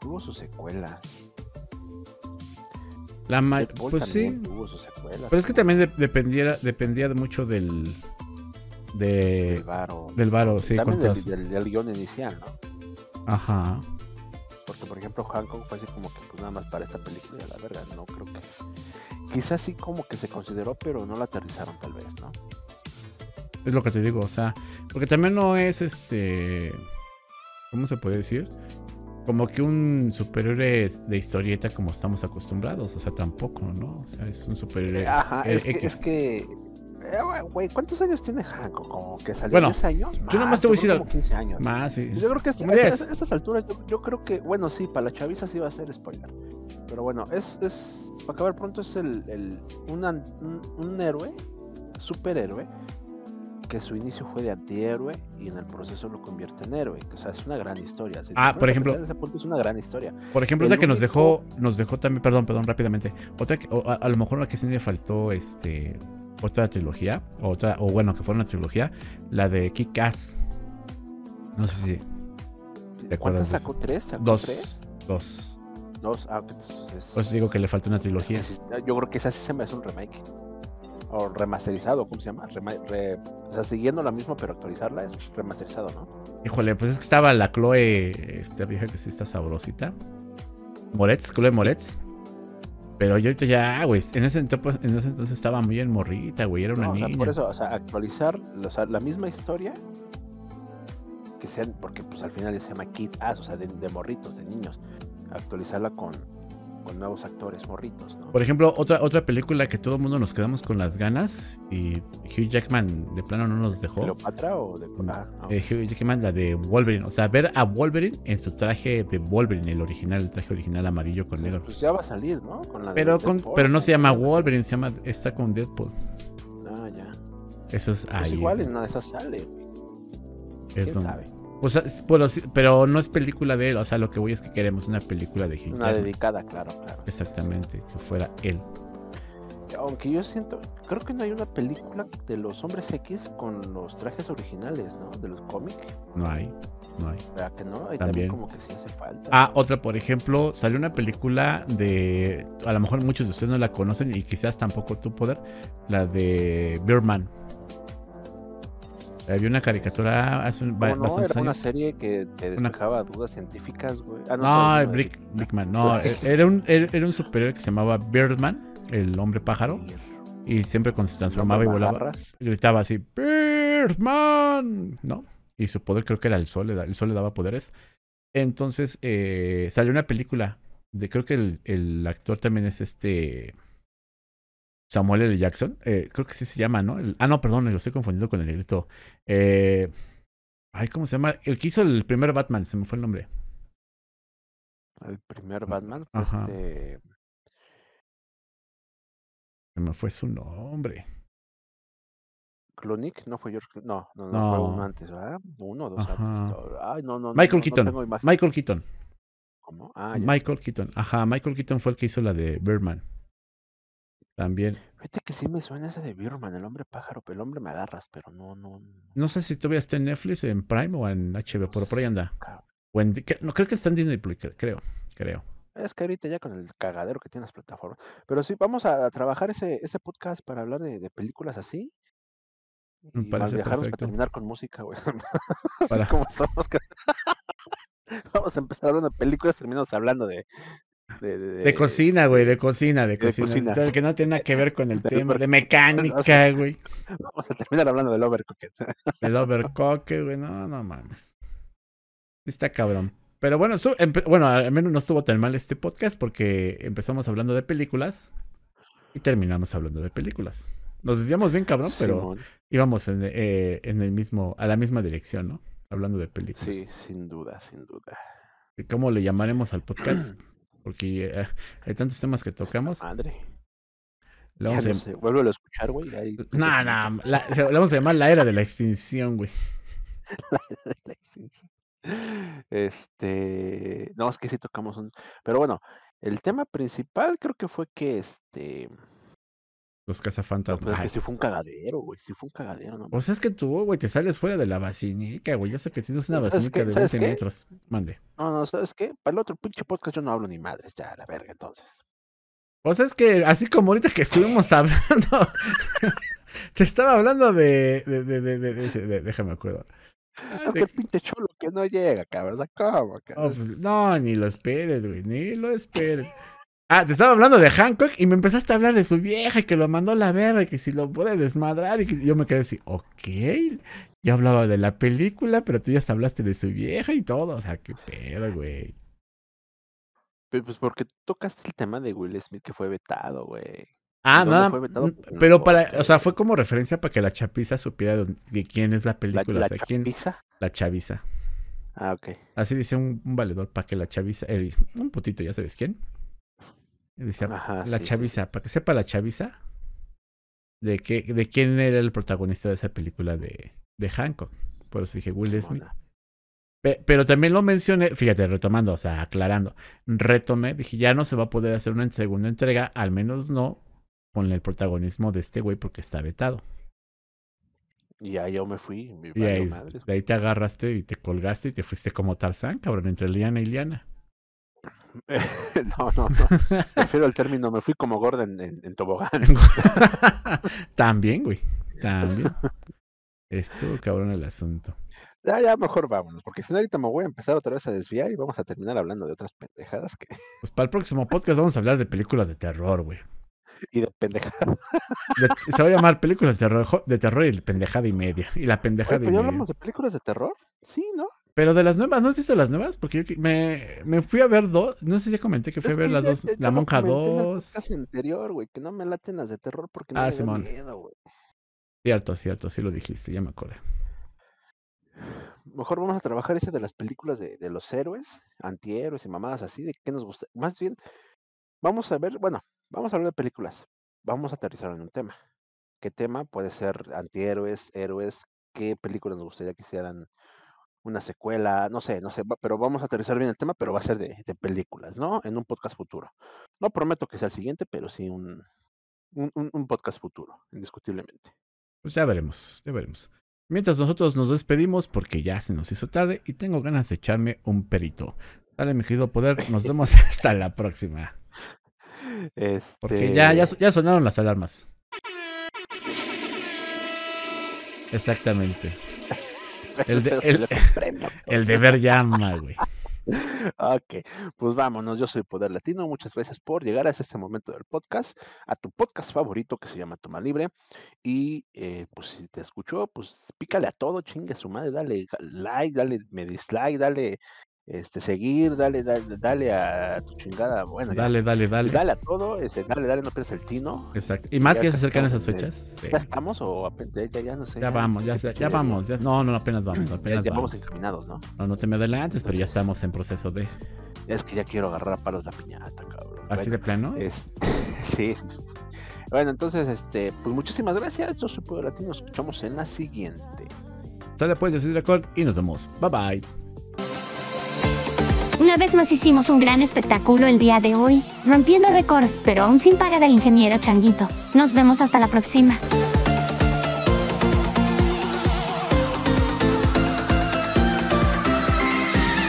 tuvo su secuela. La ma- pues sí. tuvo su secuela. Pero es que también de- dependiera, dependía de mucho del. De, del varo. del varo, sí, También del, del, del guion inicial, ¿no? Ajá. Porque, por ejemplo, Hancock fue así como que, pues nada más para esta película la verga, no creo que. Quizás sí como que se consideró, pero no la aterrizaron, tal vez, ¿no? Es lo que te digo, o sea, porque también no es este. ¿Cómo se puede decir? Como que un superhéroe de historieta como estamos acostumbrados, o sea, tampoco, ¿no? O sea, es un superhéroe. Ajá, eh, es que, es que. Eh, Güey, ¿cuántos años tiene Hancock? Como que salió Bueno, 10 años. yo nomás te voy a decir como 15 años. Más, sí. Yo creo que a estas, 10. estas- estas alturas, yo, yo creo que, bueno, sí, para la chaviza sí va a ser spoiler. Pero bueno, es, es para acabar pronto, es el, el un, un, un héroe, superhéroe, que su inicio fue de antihéroe y en el proceso lo convierte en héroe. O sea, es una gran historia. Si Ah, por ejemplo- ese punto, es una gran historia. Por ejemplo, otra que nos dejó, nos dejó también, perdón, perdón, rápidamente. Otra que, o a, a lo mejor la que sí le faltó, este, otra trilogía, o otra, o bueno, que fue una trilogía, la de Kick-Ass. No sé si. ¿Te acuerdas ¿Cuántas de sacó? ¿Tres? ¿Sacó dos, tres? dos. Dos. Ah, ok, entonces es- Pues digo que le faltó una es que trilogía. yo creo que esa sí se me hace un remake. O remasterizado, ¿cómo se llama? Rema- re- o sea, siguiendo la misma, pero actualizarla es remasterizado, ¿no? Híjole, pues es que estaba la Chloe, esta vieja que sí está sabrosita. Moretz, Chloe Moretz. Pero yo ahorita ya, güey, en ese, entonces, en ese entonces estaba muy en morrita, güey, era una No, o sea, niña. por eso, o sea, actualizar o sea, la misma historia que sean, porque pues al final se llama Kid Ass, o sea, de, de morritos, de niños. Actualizarla con, con nuevos actores morritos, ¿no? Por ejemplo, otra, otra película que todo el mundo nos quedamos con las ganas y Hugh Jackman de plano no nos dejó. ¿Cleopatra o de ah, no. Eh, Hugh Jackman, la de Wolverine. O sea, ver a Wolverine en su traje de Wolverine, el original, el traje original amarillo con negro. Pues ya va a salir, ¿no? Con la de Pero, con, Deadpool, pero no se llama. Wolverine, se llama, está con Deadpool. Ah, ya. Eso es Pues ahí. igual es- en una de esas sale, es ¿Quién donde- sabe? O sea, pero, no es película de él. O sea, lo que voy es que queremos una película de Hugh Una Jackman. dedicada, claro, claro. Exactamente, que fuera él. Aunque yo siento, creo que no hay una película de los hombres X con los trajes originales, ¿no? De los cómics. No hay, no hay. ¿Verdad que no? Ahí También. también como que sí hace falta. Ah, ¿no? otra, por ejemplo, salió una película de. A lo mejor muchos de ustedes no la conocen y quizás tampoco tú poder. La de Birdman. Había una caricatura hace un- ba- ¿Cómo no? bastantes Era una años. serie que te despejaba dudas científicas, güey. Ah, No, Brick, Brickman. No, e- era un, era un superhéroe que se llamaba Birdman, el hombre pájaro. Y siempre cuando se transformaba y ¿No volaba, gritaba así: Birdman, ¿no? Y su poder creo que era el sol, el sol le daba poderes. Entonces eh, salió una película de creo que el, el actor también es este Samuel L. Jackson. Eh, creo que sí se llama, ¿no? El- ah, no, perdón, lo estoy confundiendo con el negrito. Eh, ay, ¿cómo se llama? El que hizo el primer Batman, se me fue el nombre. El primer Batman. Ajá. Este, Se me fue su nombre. Clonic, no fue George No, no, no, No. fue uno antes, ¿verdad? Uno o dos Ajá. antes. Ay, no, no. Michael no, Keaton. Michael Keaton. ¿Cómo? Ah. Michael Keaton. Ajá, Michael Keaton fue el que hizo la de Birdman. También. Fíjate que sí me suena ese de Birman, el hombre pájaro, pero el hombre me agarras, pero no, no. no. No sé si todavía está en Netflix, en Prime o en HBO, pero por ahí anda. O en- que- no, creo que está en Disney Plus, cre- creo. Creo. Es que ahorita ya con el cagadero que tienen las plataformas. Pero sí, vamos a, trabajar ese, ese podcast para hablar de, de películas así. Me Y parece viajarnos para perfecto. terminar con música, güey. Así Para- como somos. que- vamos a empezar hablando de películas, terminamos hablando de. De, de- De cocina, güey, de cocina, de de cocina. cocina. Entonces, que no tiene nada que ver con el tema, de mecánica, güey. Vamos a terminar hablando del Overcooked. El overcoque, güey. No, no mames. Está cabrón. Pero bueno, su- bueno, al menos no estuvo tan mal este podcast porque empezamos hablando de películas y terminamos hablando de películas. Nos desviamos bien cabrón, pero Simón. íbamos en, eh, en el mismo, a la misma dirección, ¿no? Hablando de películas. Sí, sin duda, sin duda. ¿Y ¿Cómo le llamaremos al podcast? Porque eh, hay tantos temas que tocamos. Madre. Vamos, Ya a, sé, Vuélvelo a escuchar, güey. no, no, la- le vamos a llamar la era de la extinción, güey. La extinción. Este, no, es que sí tocamos un, pero bueno, el tema principal creo que fue que este, Los no, cazafantasmas. pues es que sí fue un cagadero, güey, sí fue un cagadero, ¿no? O sea, es que tú, güey, te sales fuera de la vacinica, güey. Yo sé que tienes una ¿Sabes vacinica qué? de ¿Sabes 20 qué? metros. Mande. No, no, ¿sabes qué? Para el otro pinche podcast yo no hablo ni madres, ya, la verga, entonces. O sea, es que así como ahorita que estuvimos hablando, te estaba hablando de. de, de, de, de- de- de- déjame acuerdo. Es que el pinche cholo que no llega, cabrón, ¿cómo, oh, pues, no, ni lo esperes, güey, ni lo esperes. Ah, te estaba hablando de Hancock y me empezaste a hablar de su vieja y que lo mandó a la verga y que si lo puede desmadrar y que yo me quedé así, ok. Yo hablaba de la película, pero tú ya hablaste de su vieja y todo. O sea, qué pedo, güey. Pero, Pues porque tocaste el tema de Will Smith que fue vetado, güey. Ah, ¿Dónde nada. el Pero para, o sea, fue como referencia para que la chapiza supiera de, de quién es la La, película. la o sea, quién, chapiza. la chaviza. Ah, ok. Así dice un, un valedor para que la chaviza, el- un putito, ya sabes quién. Ajá, la sí, chaviza, para que sepa la chaviza de que, de quién era el protagonista de esa película de, de Hancock. Por eso dije Will Smith. Pe- Pero también lo mencioné, fíjate, retomando, o sea, aclarando. Retomé, dije, ya no se va a poder hacer una segunda entrega, al menos no con el protagonismo de este güey porque está vetado. Y ahí yo me fui. me Y ahí, madres, de ahí te agarraste y te colgaste y te fuiste como Tarzán, cabrón, entre liana y liana. no, no, no. Prefiero el término, me fui como Gordon en, en tobogán. También, güey. También. Estuvo cabrón el asunto. Ya, ya, mejor vámonos, porque si no ahorita me voy a empezar otra vez a desviar y vamos a terminar hablando de otras pendejadas que... Pues para el próximo podcast vamos a hablar de películas de terror, güey. y de pendejadas. De- se va a llamar películas de terror, de terror y pendejada y media. Y la pendejada pues y ya media. hablamos de películas de terror. Sí, ¿no? Pero de las nuevas, ¿no has visto las nuevas? Porque yo me, me fui a ver dos, no sé si ya comenté que fui Es a ver las ya- dos, ya- La Monja comenté en el 2. podcast anterior, güey, que no me laten las de terror porque no Ah, me Simón. miedo, güey. Cierto, cierto, sí lo dijiste, ya me acordé. Mejor vamos a trabajar ese de las películas de, de los héroes, antihéroes y mamadas así, de qué nos gusta. Más bien, vamos a ver, bueno, vamos a hablar de películas. Vamos a aterrizar en un tema. ¿Qué tema puede ser antihéroes, héroes? ¿Qué películas nos gustaría que hicieran una secuela? No sé, no sé, pero vamos a aterrizar bien el tema, pero va a ser de, de películas, ¿no? En un podcast futuro. No prometo que sea el siguiente, pero sí un, un, un- un podcast futuro, indiscutiblemente. Pues ya veremos, ya veremos. Mientras nosotros nos despedimos porque ya se nos hizo tarde y tengo ganas de echarme un perito. Dale, mi querido poder, nos vemos hasta la próxima. Porque ya, ya, Este, ya sonaron las alarmas. Exactamente. El de- el-. El deber llama, güey. Ok, pues vámonos. Yo soy Poder Latino. Muchas gracias por llegar a este momento del podcast, a tu podcast favorito que se llama Toma Libre. Y eh, pues si te escuchó, pues pícale a todo, chingue a su madre, dale like, dale me dislike, dale este seguir, dale, dale, dale a tu chingada. Bueno, ya, Dale, dale, dale. dale a todo, ese, dale, dale, no pierdas el tino. Exacto. Y más Ya que se acercan esas fechas. sí. ¿Ya estamos o apenas, ya, ya no sé? Ya vamos, ya, ya, ya vamos. ya- no, no, apenas vamos, Ya, apenas ya vamos encaminados, ¿no? No, no te me adelantes, pero ya estamos en proceso de. Es que ya quiero agarrar a palos la piñata, cabrón. Así Bueno, de plano. Este, sí, sí, sí. Bueno, entonces, este, pues muchísimas gracias. Yo soy Pueblo Latino. Nos escuchamos en la siguiente. Sale pues, yo soy Dracon y nos vemos. Bye bye. Una vez más hicimos un gran espectáculo el día de hoy, rompiendo récords, pero aún sin pagar al ingeniero Changuito. Nos vemos hasta la próxima.